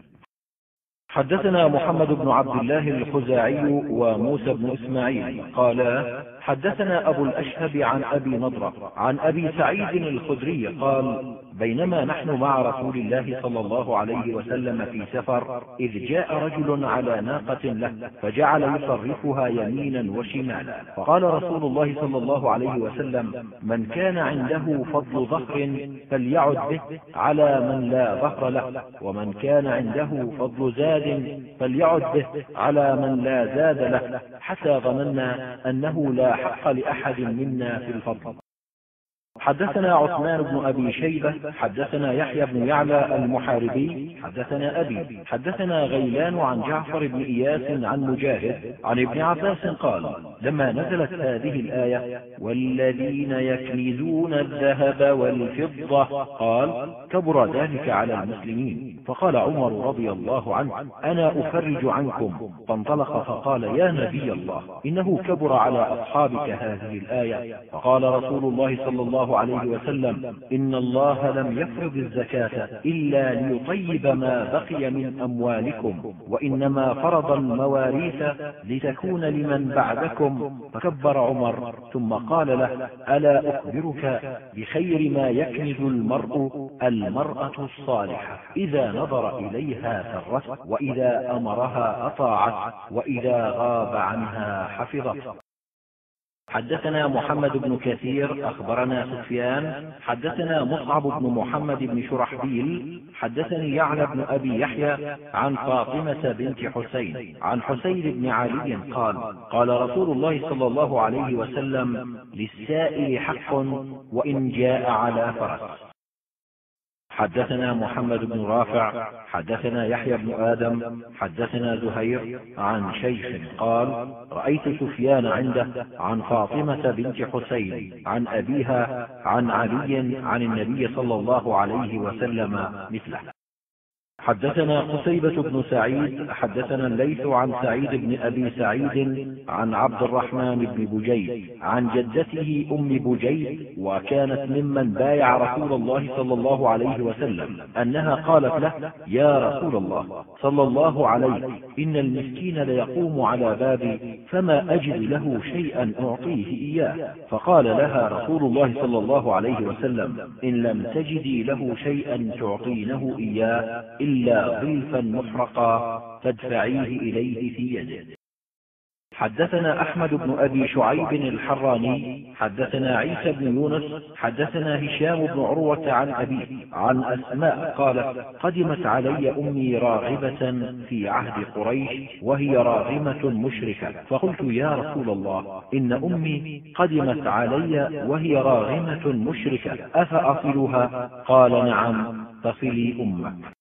S1: حدثنا محمد بن عبد الله الخزاعي وموسى بن إسماعيل قالا حدثنا أبو الأشهب عن أبي نضرة عن أبي سعيد الخدري قال بينما نحن مع رسول الله صلى الله عليه وسلم في سفر إذ جاء رجل على ناقة له فجعل يصرفها يمينا وشمالا. فقال رسول الله صلى الله عليه وسلم من كان عنده فضل ظهر فليعد به على من لا ظهر له ومن كان عنده فضل زاد فليعد به على من لا زاد له حتى ظننا أنه لا حق لأحد منا في الفضل. حدثنا عثمان بن أبي شيبة حدثنا يحيى بن يعلى المحاربي حدثنا أبي حدثنا غيلان عن جعفر بن إياس عن مجاهد عن ابن عباس قال لما نزلت هذه الآية والذين يكنزون الذهب والفضة قال كبر ذلك على المسلمين. فقال عمر رضي الله عنه أنا أفرج عنكم. فانطلق فقال يا نبي الله إنه كبر على أصحابك هذه الآية. فقال رسول الله صلى الله الله عليه وسلم إن الله لم يفرض الزكاة إلا ليطيب ما بقي من أموالكم وإنما فرض المواريث لتكون لمن بعدكم فكبر عمر ثم قال له ألا أخبرك بخير ما يكنز المرء المرأة الصالحة؟ إذا نظر إليها سرت وإذا أمرها أطاعت وإذا غاب عنها حفظت. حدثنا محمد بن كثير أخبرنا سفيان. حدثنا مصعب بن محمد بن شرحبيل. حدثني يعلى بن أبي يحيى عن فاطمة بنت حسين. عن حسين بن علي قال قال رسول الله صلى الله عليه وسلم للسائل حق وإن جاء على فرس. حدثنا محمد بن رافع حدثنا يحيى بن آدم حدثنا زهير عن شيخ قال رأيت سفيان عنده عن فاطمة بنت حسين عن أبيها عن علي عن النبي صلى الله عليه وسلم مثله. حدثنا قتيبة بن سعيد حدثنا الليث عن سعيد بن أبي سعيد عن عبد الرحمن بن بجيد عن جدته أم بجيد وكانت ممن بايع رسول الله صلى الله عليه وسلم أنها قالت له يا رسول الله صلى الله عليه إن المسكين ليقوم على بابي فما أجد له شيئا أعطيه إياه. فقال لها رسول الله صلى الله عليه وسلم إن لم تجدي له شيئا تعطينه إياه إلا ضيفا محرقا فادفعيه إليه في يده. حدثنا أحمد بن أبي شعيب الحراني حدثنا عيسى بن يونس حدثنا هشام بن عروة عن أبيه عن أسماء قالت قدمت علي أمي راغبة في عهد قريش وهي راغمة مشركة. فقلت يا رسول الله إن أمي قدمت علي وهي راغمة مشركة أفأصلها؟ قال نعم تصلي أمك.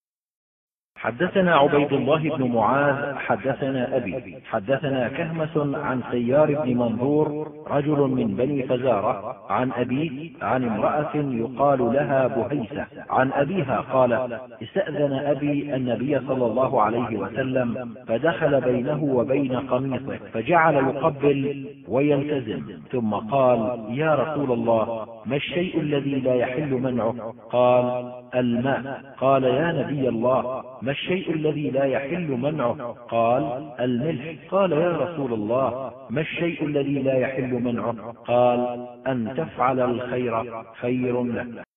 S1: حدثنا عبيد الله بن معاذ حدثنا أبي حدثنا كهمس عن سيار بن منظور رجل من بني فزارة عن أبيه عن امرأة يقال لها بهيسة عن أبيها قال استأذن أبي النبي صلى الله عليه وسلم فدخل بينه وبين قميصه فجعل يقبل ويلتزم ثم قال يا رسول الله ما الشيء الذي لا يحل منعه؟ قال الماء. قال يا نبي الله ما الشيء الذي لا يحل منعه؟ قال الملح. قال يا رسول الله ما الشيء الذي لا يحل منعه؟ قال أن تفعل الخير خير لك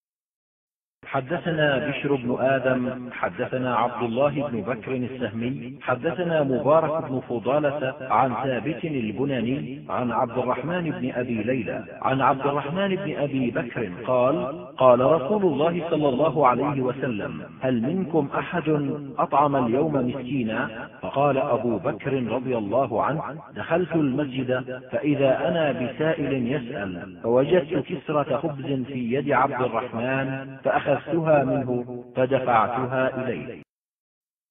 S1: حدثنا بشر بن آدم حدثنا عبد الله بن بكر السهمي حدثنا مبارك بن فضالة عن ثابت البناني عن عبد الرحمن بن أبي ليلى عن عبد الرحمن بن أبي بكر قال قال رسول الله صلى الله عليه وسلم هل منكم أحد أطعم اليوم مسكينا؟ فقال أبو بكر رضي الله عنه دخلت المسجد فإذا أنا بسائل يسأل فوجدت كسرة خبز في يد عبد الرحمن فأخذ أخذتها منه فدفعتها إليه.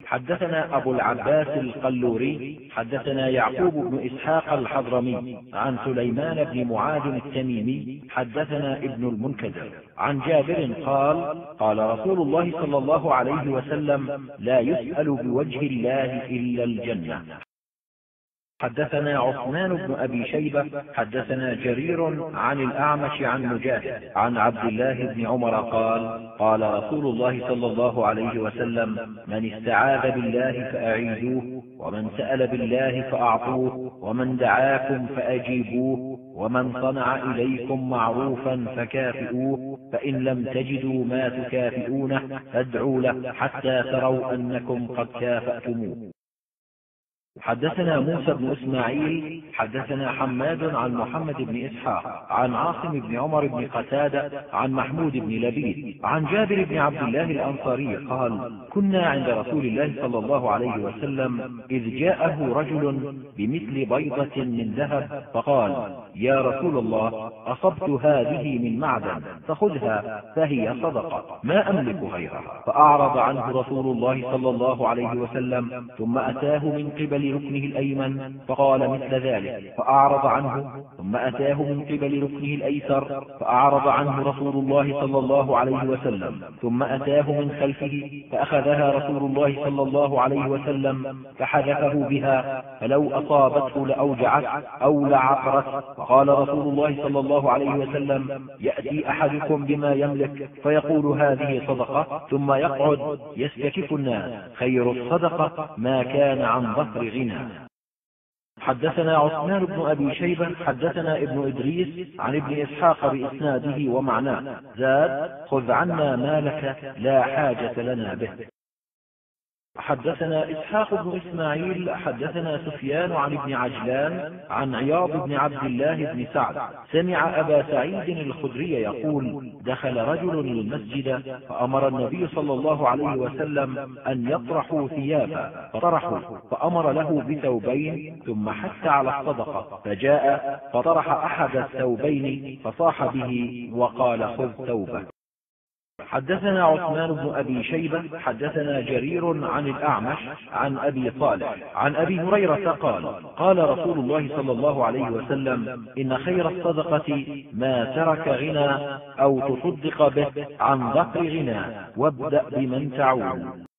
S1: حدثنا أبو العباس القلوري حدثنا يعقوب بن إسحاق الحضرمي عن سليمان بن معاذ التميمي حدثنا ابن المنكدر عن جابر قال قال رسول الله صلى الله عليه وسلم لا يسأل بوجه الله إلا الجنة. حدثنا عثمان بن أبي شيبة حدثنا جرير عن الأعمش عن مجاهد عن عبد الله بن عمر قال قال رسول الله صلى الله عليه وسلم من استعاذ بالله فأعيذوه ومن سأل بالله فأعطوه ومن دعاكم فأجيبوه ومن صنع إليكم معروفا فكافئوه فإن لم تجدوا ما تكافئونه فادعوا له حتى تروا أنكم قد كافأتموه. حدثنا موسى بن إسماعيل حدثنا حماد عن محمد بن إسحاق عن عاصم بن عمر بن قتادة عن محمود بن لبيد عن جابر بن عبد الله الأنصاري قال كنا عند رسول الله صلى الله عليه وسلم إذ جاءه رجل بمثل بيضة من ذهب فقال يا رسول الله أصبت هذه من معدن فخذها فهي صدقة ما أملك غيرها. فأعرض عنه رسول الله صلى الله عليه وسلم ثم أتاه من قبل ركنه الأيمن فقال مثل ذلك فأعرض عنه ثم أتاه من قبل ركنه الأيسر فأعرض عنه رسول الله صلى الله عليه وسلم ثم أتاه من خلفه فأخذها رسول الله صلى الله عليه وسلم فحذفه بها فلو أصابته لأوجعت أو لعقرت فقال رسول الله صلى الله عليه وسلم يأتي أحدكم بما يملك فيقول هذه صدقة ثم يقعد يستكف الناس خير الصدقة ما كان عن ظهر غنى حدثنا عثمان بن أبي شيبة حدثنا ابن إدريس عن ابن إسحاق بإسناده ومعناه. زاد خذ عنا مالك لا حاجة لنا به. حدثنا إسحاق بن إسماعيل حدثنا سفيان عن ابن عجلان عن عياض بن عبد الله بن سعد. سمع أبا سعيد الخدري يقول دخل رجل المسجد فأمر النبي صلى الله عليه وسلم أن يطرحوا ثيابا فطرحوا فأمر له بثوبين ثم حث على الصدقة. فجاء فطرح أحد الثوبين فصاح به وقال خذ ثوبه حدثنا عثمان بن أبي شيبة حدثنا جرير عن الأعمش عن أبي صالح عن أبي هريرة قال قال رسول الله صلى الله عليه وسلم إن خير الصدقة ما ترك غنى أو تصدق به عن ظهر غنى وابدأ بمن تعول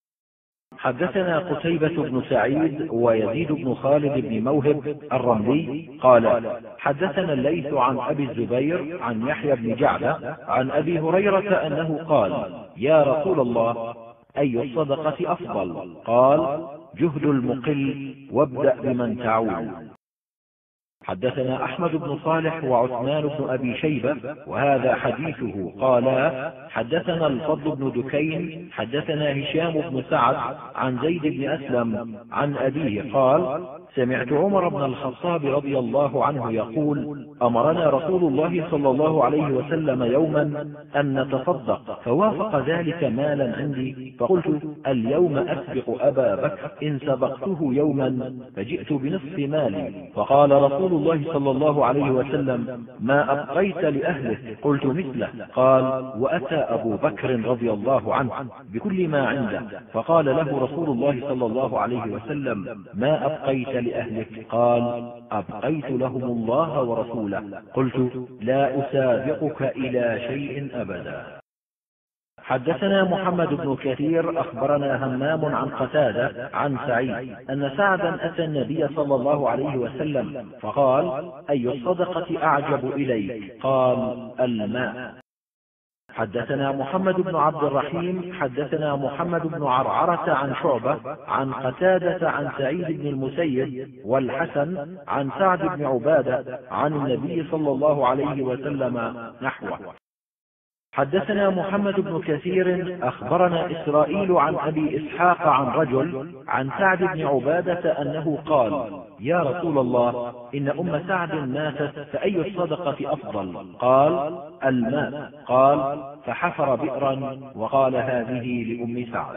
S1: حدثنا قتيبة بن سعيد ويزيد بن خالد بن موهب الرملي قال حدثنا الليث عن أبي الزبير عن يحيى بن جعلة عن أبي هريرة أنه قال يا رسول الله أي الصدقة أفضل؟ قال جهد المقل وابدأ بمن تعول حدثنا أحمد بن صالح وعثمان بن أبي شيبة وهذا حديثه. قالا حدثنا الفضل بن دكين حدثنا هشام بن سعد عن زيد بن أسلم عن أبيه. قال سمعت عمر بن الخطاب رضي الله عنه يقول أمرنا رسول الله صلى الله عليه وسلم يوما أن نتصدق فوافق ذلك مالا عندي. فقلت اليوم أسبق أبا بكر إن سبقته يوما فجئت بنصف مالي. فقال رسول الله صلى الله عليه وسلم ما أبقيت لأهله؟ قلت مثله. قال وأتى أبو بكر رضي الله عنه بكل ما عنده. فقال له رسول الله صلى الله عليه وسلم ما أبقيت لأهلك؟ قال أبقيت لهم الله ورسوله. قلت لا أسابقك إلى شيء أبدا. حدثنا محمد بن كثير أخبرنا همام عن قتادة عن سعيد أن سعدا أتى النبي صلى الله عليه وسلم فقال أي الصدقة أعجب إليك؟ قال الماء. حدثنا محمد بن عبد الرحيم حدثنا محمد بن عرعرة عن شعبة عن قتادة عن سعيد بن المسيب والحسن عن سعد بن عبادة عن النبي صلى الله عليه وسلم نحوه. حدثنا محمد بن كثير أخبرنا إسرائيل عن أبي إسحاق عن رجل عن سعد بن عبادة أنه قال يا رسول الله إن أم سعد ماتت فأي الصدقة أفضل؟ قال الماء. قال فحفر بئرا وقال هذه لأم سعد.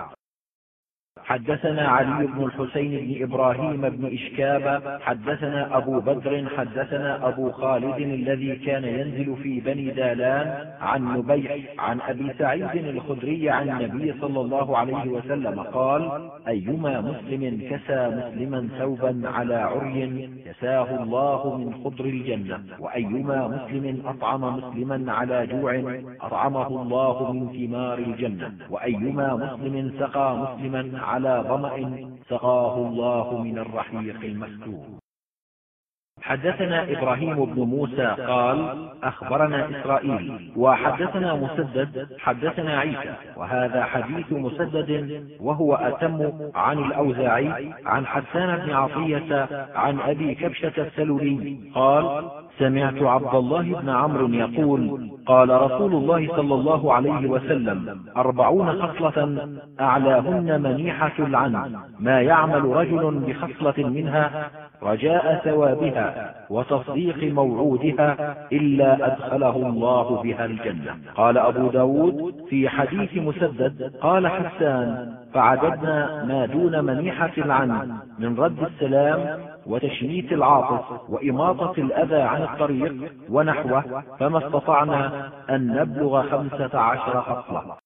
S1: حدثنا علي بن الحسين بن إبراهيم بن إشكاب حدثنا أبو بدر حدثنا أبو خالد الذي كان ينزل في بني دالان عن نبيع عن أبي سعيد الخدري عن النبي صلى الله عليه وسلم قال أيما مسلم كسى مسلما ثوبا على عري كساه الله من خضر الجنة وأيما مسلم أطعم مسلما على جوع أطعمه الله من ثمار الجنة وأيما مسلم سقى مسلما على ظمأ سقاه الله من الرحيق المسكوب. حدثنا إبراهيم بن موسى قال أخبرنا إسرائيل وحدثنا مسدد حدثنا عيسى وهذا حديث مسدد وهو أتم عن الأوزاعي عن حسان بن عطية عن أبي كبشة السلولي. قال سمعت عبد الله بن عمرو يقول قال رسول الله صلى الله عليه وسلم أربعون خصلة أعلاهن منيحة العن. ما يعمل رجل بخصلة منها رجاء ثوابها وتصديق موعودها إلا أدخله الله بها الجنة. قال أبو ب داود في حديث مسدد قال حسان فعددنا ما دون منيحة العن من رد السلام وتشميت العاطف وإماطة الأذى عن الطريق ونحوه فما استطعنا أن نبلغ خمسة عشر خصلة.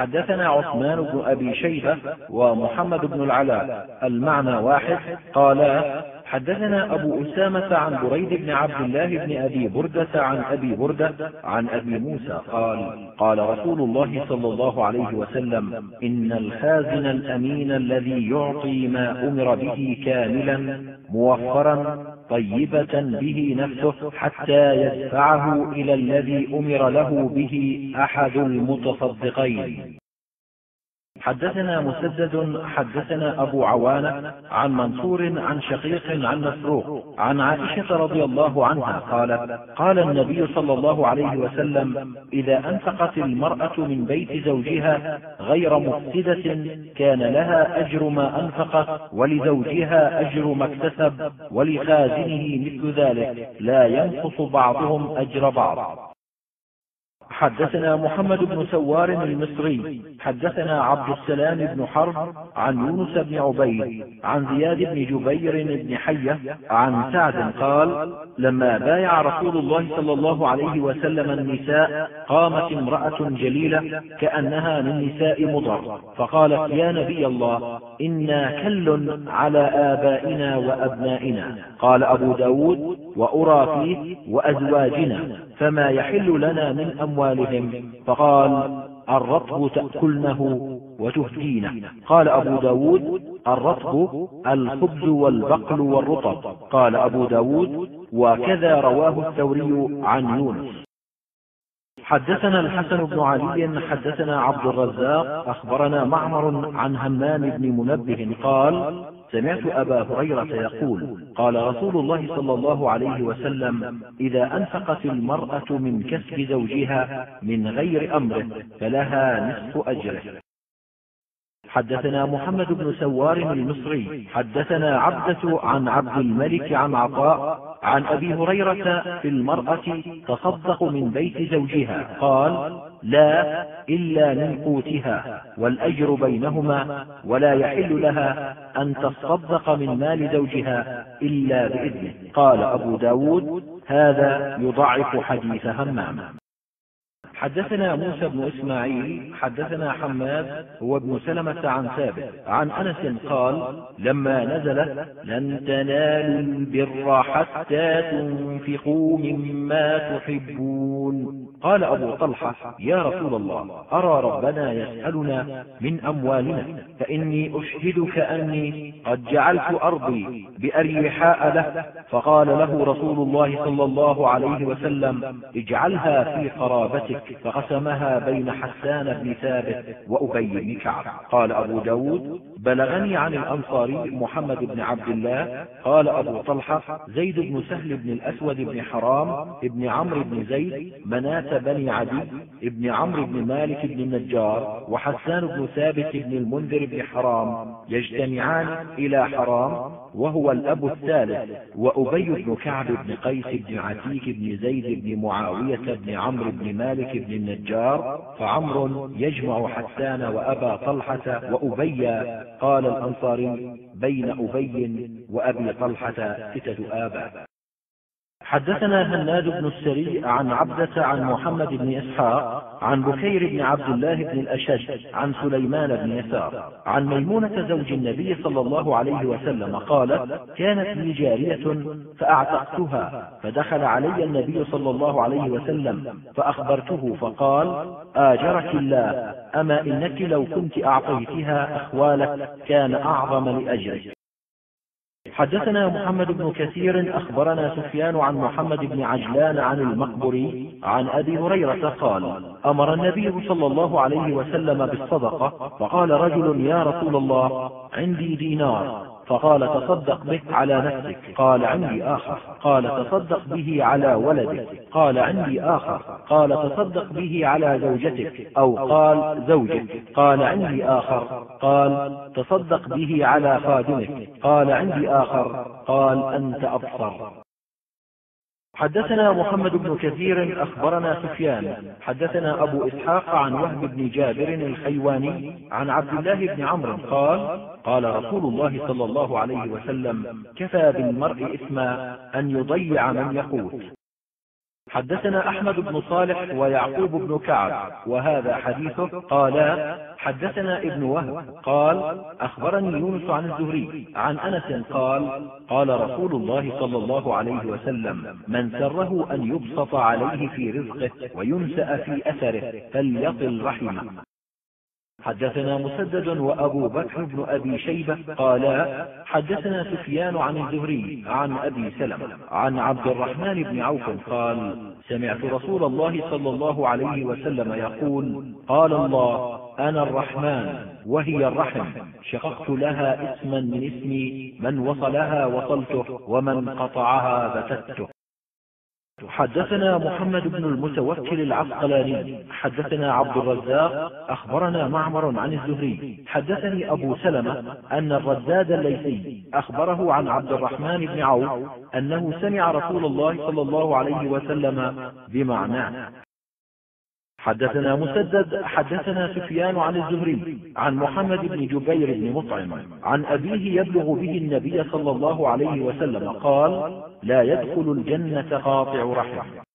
S1: حدثنا عثمان بن أبي شيبة ومحمد بن العلاء المعنى واحد قالا حدثنا أبو أسامة عن بريد بن عبد الله بن أبي بردة عن أبي بردة عن أبي موسى قال قال رسول الله صلى الله عليه وسلم إن الخازن الأمين الذي يعطي ما أمر به كاملا موفرا طيبة به نفسه حتى يدفعه إلى الذي أمر له به أحد المتصدقين. حدثنا مسدد حدثنا أبو عوانة عن منصور عن شقيق عن مسروق عن عائشة رضي الله عنها قالت قال النبي صلى الله عليه وسلم إذا أنفقت المرأة من بيت زوجها غير مفسدة كان لها أجر ما أنفقت ولزوجها أجر ما اكتسب ولخازنه مثل ذلك لا ينقص بعضهم أجر بعض. حدثنا محمد بن سوار المصري. حدثنا عبد السلام بن حرب. عن يونس بن عبيد عن زياد بن جبير بن حية عن سعد قال لما بايع رسول الله صلى الله عليه وسلم النساء قامت امرأة جليلة كأنها من نساء مضر فقالت يا نبي الله إنا كل على آبائنا وأبنائنا. قال أبو ب داود وأرى فيه وأزواجنا فما يحل لنا من أموالهم. فقال الرطب تأكلنه. وتهدينه قال أبو داود الرطب الخبز والبقل والرطب. قال أبو ب داود وكذا رواه الثوري عن يونس. حدثنا الحسن بن علي حدثنا عبد الرزاق أخبرنا معمر عن همام بن منبه قال سمعت أبا هريرة يقول قال رسول الله صلى الله عليه وسلم إذا أنفقت المرأة من كسب زوجها من غير أمره فلها نصف أجره. حدثنا محمد بن سوار المصري. حدثنا عبدة عن عبد الملك عن عطاء عن أبي هريرة في المرأة تصدق من بيت زوجها. قال لا إلا من قوتها والأجر بينهما ولا يحل لها أن تصدق من مال زوجها إلا بإذنه. قال أبو ب داود هذا يضعف حديث همام. حدثنا موسى بن إسماعيل حدثنا حماد هو ابن سلمة عن ثابت. عن أنس قال لما نزلت لن تنالوا البر حتى تنفقوا مما تحبون. قال أبو طلحة يا رسول الله أرى ربنا يسألنا من أموالنا. فإني أشهدك أني قد جعلت أرضي بأريحاء له. فقال له رسول الله صلى الله عليه وسلم اجعلها في قرابتك. فقسمها بين حسان بن ثابت وأبي بن كعب. قال أبو ب داود بلغني عن الأنصاري محمد بن عبد الله. قال أبو طلحة زيد بن سهل بن الأسود بن حرام بن عمرو بن زيد مناة بني عدي بن عمرو بن مالك بن النجار وحسان بن ثابت بن المنذر بن حرام. يجتمعان إلى حرام. وهو الأب الثالث. وأبي بن كعب بن قيس بن عتيك بن زيد بن معاوية بن عمرو بن مالك بن النجار. فعمر يجمع حسان وأبا طلحة وأبي قال الأنصاري بين أبي وأبي طلحة ستة آباء. حدثنا هناد بن السري عن عبدة عن محمد بن إسحاق عن بكير بن عبد الله بن الأشج عن سليمان بن يسار عن ميمونة زوج النبي صلى الله عليه وسلم قالت كانت لي جارية فأعتقتها فدخل علي النبي صلى الله عليه وسلم فأخبرته فقال آجرك الله أما إنك لو كنت أعطيتها أخوالك كان أعظم لأجرك. حدثنا محمد بن كثير أخبرنا سفيان عن محمد بن عجلان عن المقبري عن أبي هريرة قال أمر النبي صلى الله عليه وسلم بالصدقة فقال رجل يا رسول الله عندي دينار. فقال تصدق به على نفسك. قال عندي آخر. قال تصدق به على ولدك. قال عندي آخر. قال تصدق به على زوجتك. أو قال زوجك. قال عندي آخر. قال تصدق به على خادمك. قال عندي آخر. قال أنت أبصر. حدثنا محمد بن كثير أخبرنا سفيان. حدثنا أبو إسحاق عن وهب بن جابر الحيواني عن عبد الله بن عمرو. قال قال رسول الله صلى الله عليه وسلم كفى بالمرء إثما أن يضيع من يقوت. حدثنا أحمد بن صالح ويعقوب بن كعب وهذا حديثه قالا حدثنا ابن وهب قال أخبرني يونس عن الزهري عن أنس قال قال رسول الله صلى الله عليه وسلم من سره أن يبسط عليه في رزقه وينسأ في أثره فليطل رحمه. حدثنا مسدد وأبو بكر بن أبي شيبة قالا حدثنا سفيان عن الزهري عن أبي سلمة عن عبد الرحمن بن عوف قال سمعت رسول الله صلى الله عليه وسلم يقول قال الله أنا الرحمن وهي الرحم شققت لها اسما من اسمي من وصلها وصلته ومن قطعها بتته حدثنا محمد بن المتوكل العسقلاني. حدثنا عبد الرزاق. أخبرنا معمر عن الزهري. حدثني أبو سلمة أن الرداد الليثي أخبره عن عبد الرحمن بن عوف أنه سمع رسول الله صلى الله عليه وسلم بمعناه. حدثنا مسدد حدثنا سفيان عن الزهري عن محمد بن جبير بن مطعم. عن أبيه يبلغ به النبي صلى الله عليه وسلم قال لا يدخل الجنة قاطع رحم.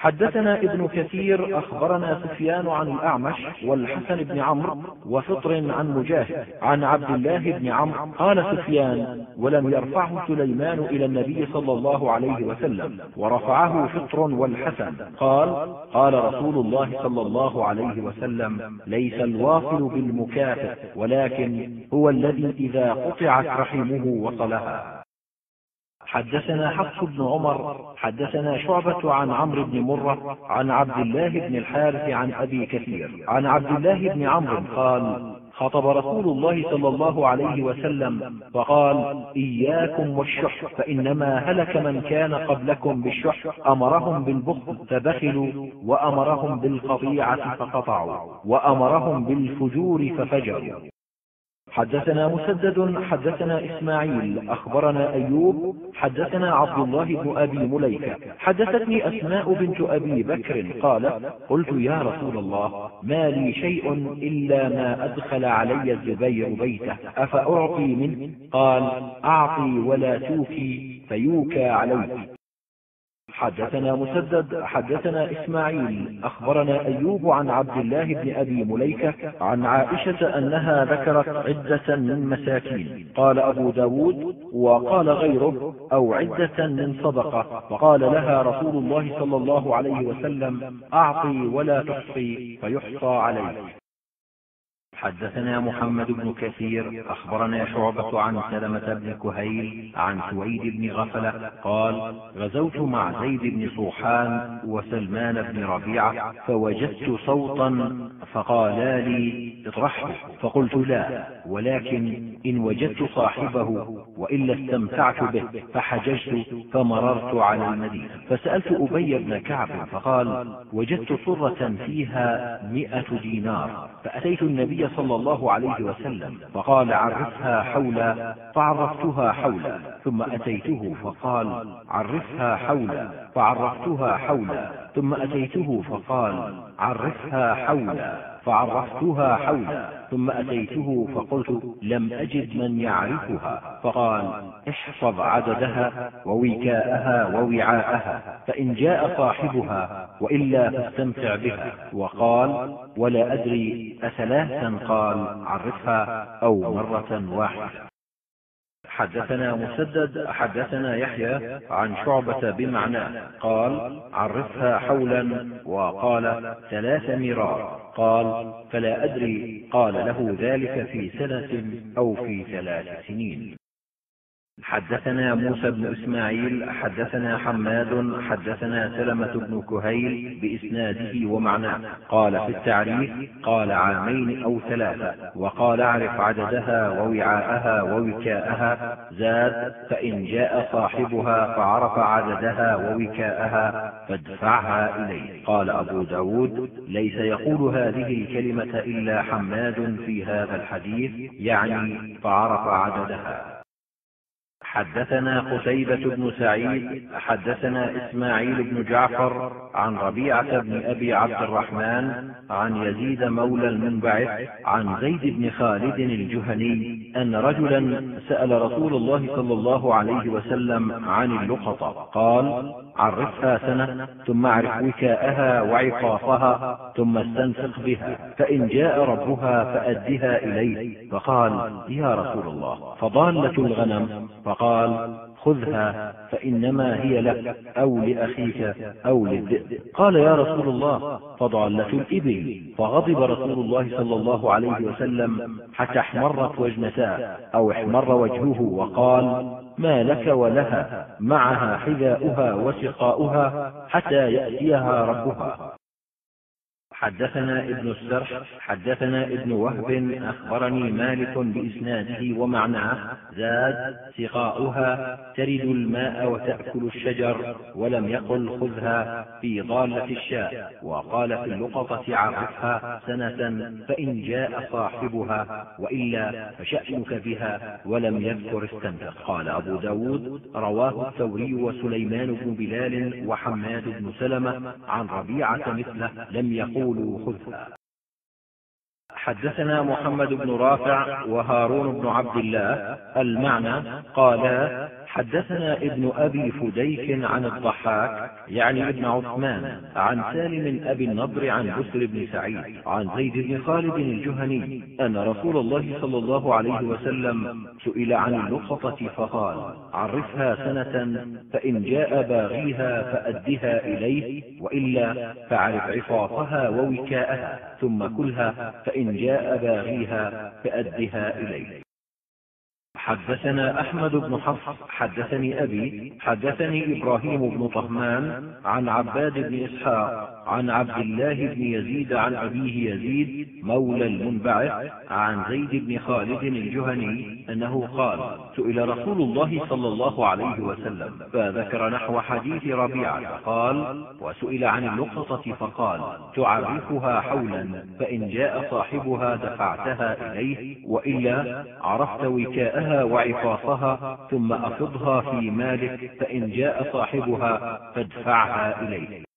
S1: حدثنا ابن كثير أخبرنا سفيان عن الأعمش والحسن بن عمرو وفطر عن مجاهد عن عبد الله بن عمرو. قال سفيان ولم يرفعه سليمان إلى النبي صلى الله عليه وسلم ورفعه فطر والحسن. قال قال رسول الله صلى الله عليه وسلم ليس الواصل بالمكافئ ولكن هو الذي إذا قطعت رحمه وصلها. حدثنا حفص بن عمر حدثنا شعبة عن عمرو بن مرة عن عبد الله بن الحارث عن أبي كثير. عن عبد الله بن عمرو قال خطب رسول الله صلى الله عليه وسلم فقال إياكم والشح فإنما هلك من كان قبلكم بالشح أمرهم بالبخل فبخلوا وأمرهم بالقطيعة فقطعوا وأمرهم بالفجور ففجروا. حدثنا مسدد حدثنا إسماعيل أخبرنا أيوب حدثنا عبد الله بن أبي مليكة. حدثتني أسماء بنت أبي بكر قالت قلت يا رسول الله ما لي شيء إلا ما أدخل علي الزبير بيته أفأعطي منه؟ قال أعطي ولا توكي فيوكى عليك حدثنا مسدد حدثنا إسماعيل. أخبرنا أيوب عن عبد الله بن أبي مليكة عن عائشة أنها ذكرت عدة من مساكين. قال أبو ب داود وقال غيره أو عدة من صدقة. فقال لها رسول الله صلى الله عليه وسلم أعطي ولا تحصي فيحصى عليك. حدثنا محمد بن كثير أخبرنا شعبة عن سلمة بن كهيل عن سويد بن غفلة قال غزوت مع زيد بن صوحان وسلمان بن ربيعة فوجدت صوتا فقالا لي اطرحه. فقلت لا ولكن إن وجدت صاحبه وإلا استمتعت به فحججت فمررت على المدينة. فسألت أبي بن كعب فقال وجدت صرة فيها م دينار فأتيت النبي صلى الله عليه وسلم فقال عرفها حولا فعرفتها حولا. ثم أتيته فقال عرفها حولا فعرفتها حولا. ثم أتيته فقال عرفها حولا. فعرفتها حولا ثم أتيته فقلت لم أجد من يعرفها. فقال احفظ عددها ووكاءها ووعاءها فإن جاء صاحبها وإلا فاستمتع بها. وقال ولا أدري أثلاثا؟ قال عرفها أو مرة واحدة. حدثنا مسدد حدثنا يحيى عن شعبة بمعناه. قال عرفها حولا وقال ثلاث مرار. قال فلا أدري. قال له ذلك في سنة أو في ثلاث سنين. حدثنا موسى بن إسماعيل حدثنا حماد حدثنا سلمة بن كهيل بإسناده ومعناه. قال في التعريف قال عامين أو ثلاثة وقال اعرف عددها ووعاءها ووكاءها. زاد فإن جاء صاحبها فعرف عددها ووكاءها فادفعها إليه. قال أبو ب داود ليس يقول هذه الكلمة إلا حماد في هذا الحديث يعني فعرف عددها. حدثنا قتيبة بن سعيد حدثنا إسماعيل بن جعفر عن ربيعة بن أبي عبد الرحمن عن يزيد مولى المنبعث عن زيد بن خالد الجهني أن رجلا سأل رسول الله صلى الله عليه وسلم عن اللقطة. قال عرفها سنة ثم اعرف وكاءها وعقاصها ثم استنفق بها فإن جاء ربها فأدها إليه. فقال يا رسول الله فضالة الغنم فقال خذها فإنما هي لك أو لأخيك أو للذئب. قال يا رسول الله فضالة الإبل فغضب رسول الله صلى الله عليه وسلم حتى احمرت وجنتاه أو احمر وجهه وقال ما لك ولها معها حذاؤها وسقاؤها حتى يأتيها ربها. حدثنا ابن السرح حدثنا ابن وهب أخبرني مالك بإسناده ومعناه زاد سقاؤها ترد الماء وتأكل الشجر ولم يقل خذها في ضالة الشاء وقال في اللقطة عرفها سنة فإن جاء صاحبها وإلا فشأنك بها ولم يذكر استنفق قال أبو ب داود رواه الثوري وسليمان بن بلال وحماد بن سلمة عن ربيعة مثله لم يقول يقولوا خذها حدثنا محمد بن رافع وهارون بن عبد الله المعنى قالا حدثنا ابن أبي فديك عن الضحاك يعني ابن عثمان عن سالم أبي النضر عن بسر بن سعيد عن زيد بن خالد الجهني أن رسول الله صلى الله عليه وسلم سئل عن اللقطة فقال عرفها سنة فإن جاء باغيها فأدها إليه وإلا فاعرف عفاصها ووكاءها ثم كلها فإن جاء باغيها فأدها إليه. حدثنا أحمد بن حفص حدثني أبي حدثني إبراهيم بن طهمان عن عباد بن إسحاق عن عبد الله بن يزيد عن أبيه يزيد مولى المنبعث عن زيد بن خالد الجهني أنه قال سئل رسول الله صلى الله عليه وسلم فذكر نحو حديث ربيعة قال وسئل عن اللقطة فقال تعرفها حولا فإن جاء صاحبها دفعتها إليه وإلا عرفت وكاءها وعفاصها ثم أفضها في مالك فإن جاء صاحبها فادفعها إليه.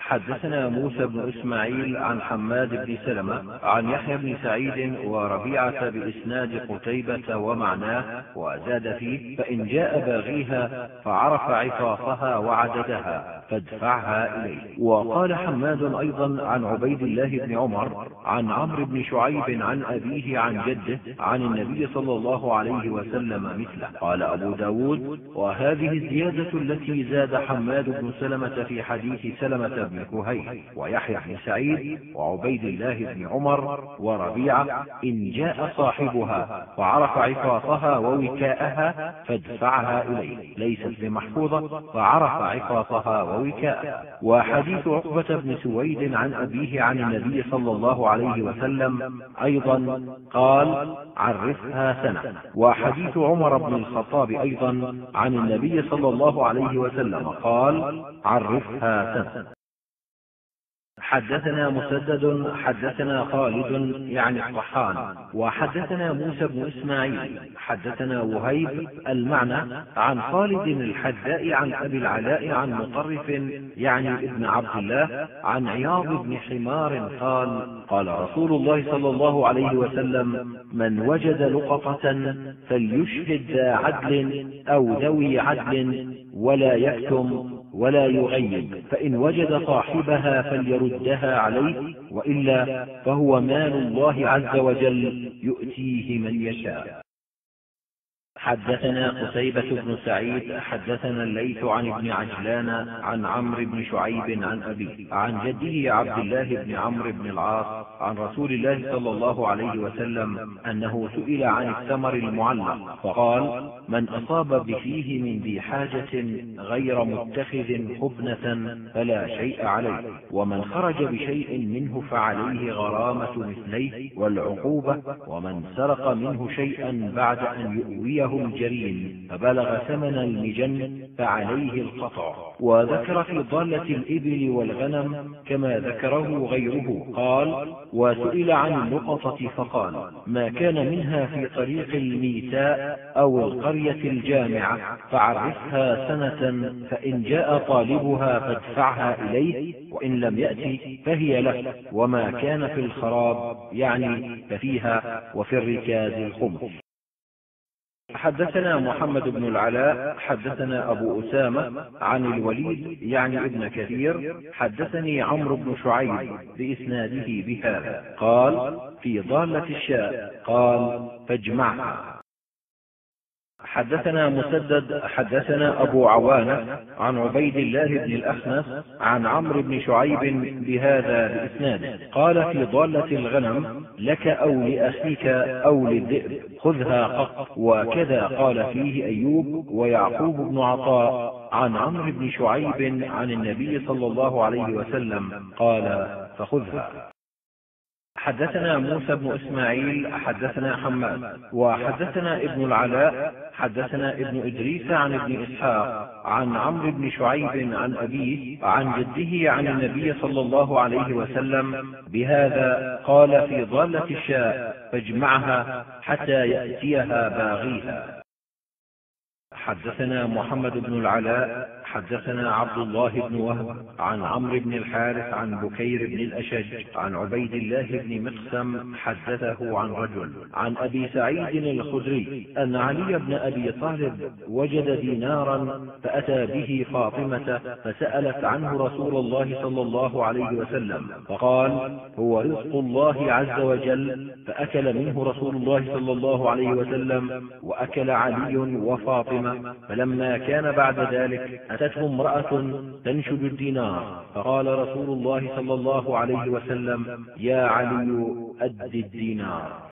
S1: حدثنا موسى بن إسماعيل عن حماد بن سلمة عن يحيى بن سعيد وربيعة بإسناد قتيبة ومعناه وزاد فيه فإن جاء باغيها فعرف عفاصها وعددها فادفعها إليه. وقال حماد أيضا عن عبيد الله بن عمر عن عمرو بن شعيب عن أبيه عن جده عن النبي صلى الله عليه وسلم مثله. قال أبو ب داود وهذه الزيادة التي زاد حماد بن سلمة في حديث سلمة بن كهيل ويحيى بن سعيد وعبيد الله بن عمر وربيعة إن جاء صاحبها وعرف عفاصها ووكاءها فادفعها إليه. ليست بمحفوظة فعرف عفاصها ووكاءها. وحديث عقبة بن سويد عن أبيه عن النبي صلى الله عليه وسلم أيضا قال عرفها سنة. وحديث عمر بن الخطاب أيضا عن النبي صلى الله عليه وسلم قال عرفها سنة. حدثنا مسدد حدثنا خالد يعني الطحان وحدثنا موسى بن إسماعيل حدثنا وهيب المعنى عن خالد الحداء عن أبي العلاء عن مطرف يعني ابن عبد الله عن عياض بن حمار قال قال رسول الله صلى الله عليه وسلم من وجد لقطة فليشهد ذا عدل أو ذوي عدل ولا يكتم ولا يغيب فإن وجد صاحبها فليردها عليه وإلا فهو مال الله عز وجل يؤتيه من يشاء. حدثنا قتيبة بن سعيد حدثنا الليث عن ابن عجلان عن عمرو بن شعيب عن أبي عن جده عبد الله بن عمرو بن العاص عن رسول الله صلى الله عليه وسلم أنه سئل عن الثمر المعلق فقال من أصاب بفيه من ذي حاجة غير متخذ حبنة فلا شيء عليه ومن خرج بشيء منه فعليه غرامة مثليه والعقوبة ومن سرق منه شيئا بعد أن يؤويه له الجرين فبلغ ثمن المجن فعليه القطع. وذكر في ضالة الإبل والغنم كما ذكره غيره. قال وسئل عن اللقطة فقال ما كان منها في طريق الميتاء أو القرية الجامعة فعرفها سنة فإن جاء طالبها فادفعها إليه وإن لم يأتي فهي له. وما كان في الخراب يعني ففيها وفي الركاز الخمس حدثنا محمد بن العلاء حدثنا أبو أسامة عن الوليد يعني ابن كثير حدثني عمرو بن شعيب بإسناده بهذا قال في ضالة الشاء قال فاجمعها. حدثنا مسدد حدثنا أبو عوانة عن عبيد الله بن الأخنس عن عمرو بن شعيب بهذا بإسناده قال في ضالة الغنم لك أو لأخيك أو للذئب خذها قط. وكذا قال فيه أيوب ويعقوب بن عطاء عن عمرو بن شعيب عن النبي صلى الله عليه وسلم. قال فخذها. حدثنا موسى بن إسماعيل حدثنا حماد وحدثنا ابن العلاء حدثنا ابن إدريس عن ابن إسحاق عن عمرو بن شعيب عن أبيه عن جده عن النبي صلى الله عليه وسلم بهذا قال في ضالة الشاء فاجمعها حتى يأتيها باغيها. حدثنا محمد بن العلاء حدثنا عبد الله بن وهب عن عمرو بن الحارث عن بكير بن الأشج عن عبيد الله بن مقسم حدثه عن رجل عن أبي سعيد الخدري أن علي بن أبي طالب وجد دينارا فأتى به فاطمة فسألت عنه رسول الله صلى الله عليه وسلم فقال هو رزق الله عز وجل فأكل منه رسول الله صلى الله عليه وسلم وأكل علي وفاطمة فلما كان بعد ذلك أتته امرأة تنشد الدينار. فقال رسول الله صلى الله عليه وسلم يا علي أد الدينار.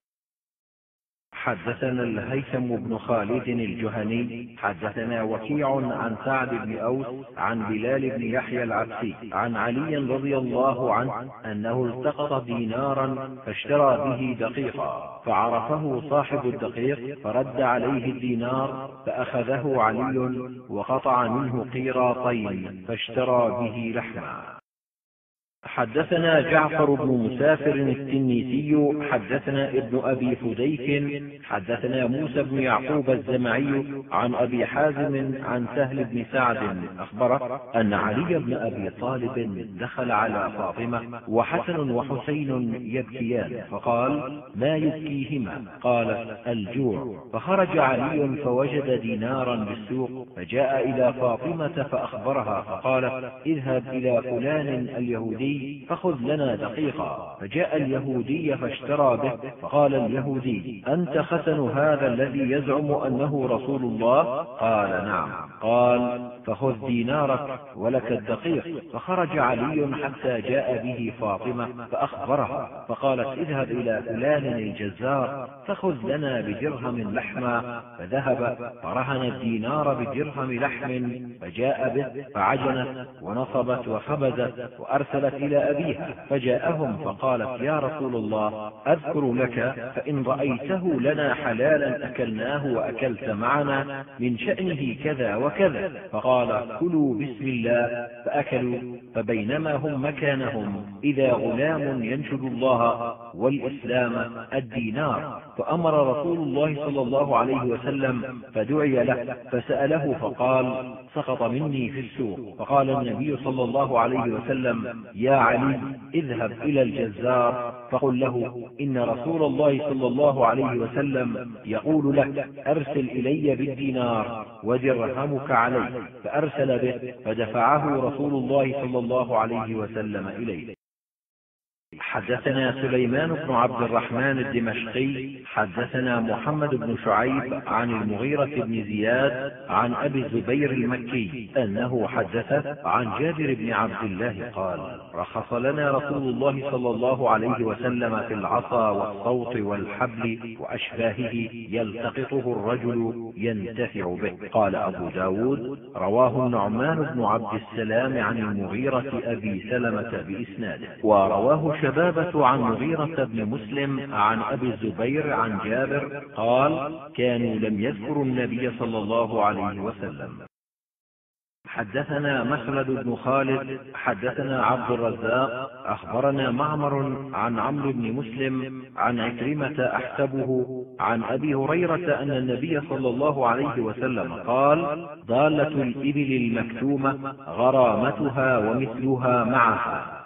S1: حدثنا الهيثم بن خالد الجهني حدثنا وكيع عن سعد بن أوس عن بلال بن يحيى العبسي عن علي رضي الله عنه أنه التقط دينارا فاشترى به دقيقا فعرفه صاحب الدقيق فرد عليه الدينار فأخذه علي وقطع منه قيراطين فاشترى به لحما. حدثنا جعفر بن مسافر التنيسي حدثنا ابن أبي فديك حدثنا موسى بن يعقوب الزمعي عن أبي حازم عن سهل بن سعد. أخبره أن علي بن أبي طالب دخل على فاطمة وحسن وحسين يبكيان فقال ما يبكيهما؟ قال الجوع. فخرج علي فوجد دينارا بالسوق فجاء إلى فاطمة فأخبرها فقال اذهب إلى فلان اليهودي فخذ لنا دقيقا فجاء اليهودي فاشترى به فقال اليهودي أنت خسن هذا الذي يزعم أنه رسول الله؟ قال نعم. قال فخذ دينارك ولك الدقيق. فخرج علي حتى جاء به فاطمة فأخبرها فقالت اذهب إلى فلان الجزار فخذ لنا بدرهم لحما فذهب فرهن الدينار بدرهم لحم فجاء به فعجنت ونصبت وخبزت وأرسلت إلى أبيها فجاءهم فقالت يا رسول الله أذكر لك فإن رأيته لنا حلالا أكلناه وأكلت معنا من شأنه كذا وكذا. فقال كلوا بسم الله فأكلوا فبينما هم مكانهم إذا غلام ينشد الله والإسلام الدينار. فأمر رسول الله صلى الله عليه وسلم فدعي له فسأله فقال سقط مني في السوق. فقال النبي صلى الله عليه وسلم يا علي اذهب إلى الجزار. فقل له إن رسول الله صلى الله عليه وسلم يقول لك أرسل إلي بالدينار ودرهمك علي فأرسل به فدفعه رسول الله صلى الله عليه وسلم إليه. حدثنا سليمان بن عبد الرحمن الدمشقي حدثنا محمد بن شعيب عن المغيرة بن زياد عن أبي الزبير المكي أنه حدث عن جابر بن عبد الله قال رخص لنا رسول الله صلى الله عليه وسلم في العصا والصوت والحبل وأشباهه يلتقطه الرجل ينتفع به. قال أبو ب داود رواه النعمان بن عبد السلام عن المغيرة أبي سلمة بإسناده ورواه شبابة عن مغيرة بن مسلم عن أبي الزبير عن جابر قال كانوا لم يذكروا النبي صلى الله عليه وسلم. حدثنا مخلد بن خالد حدثنا عبد الرزاق أخبرنا معمر عن عمرو بن مسلم عن عكرمة أحسبه عن أبي هريرة أن النبي صلى الله عليه وسلم قال ضالة الإبل المكتومة غرامتها ومثلها معها.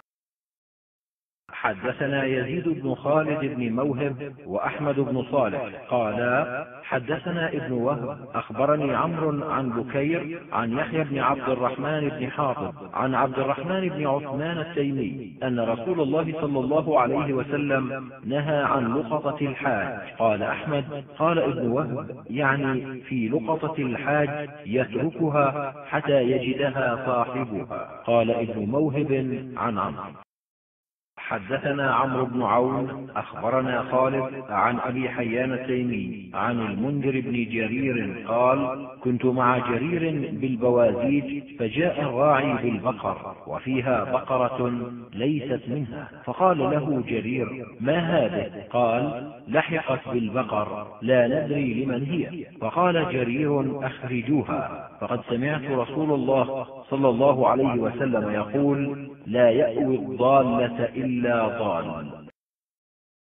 S1: حدثنا يزيد بن خالد بن موهب وأحمد بن صالح. قالا حدثنا ابن وهب أخبرني عمرو عن بكير عن يحيى بن عبد الرحمن بن حافظ عن عبد الرحمن بن عثمان التيمي أن رسول الله صلى الله عليه وسلم نهى عن لقطة الحاج. قال أحمد قال ابن وهب يعني في لقطة الحاج يتركها حتى يجدها صاحبها. قال ابن موهب عن عمرو. حدثنا عمرو بن عون أخبرنا خالد عن أبي حيان التيمي عن المنذر بن جرير قال كنت مع جرير بالبوازيج فجاء الراعي بالبقر وفيها بقرة ليست منها فقال له جرير ما هذه؟ قال لحقت بالبقر لا ندري لمن هي. فقال جرير أخرجوها. فقد سمعت رسول الله صلى الله عليه وسلم يقول لا يأوي الضالة إلا ضال.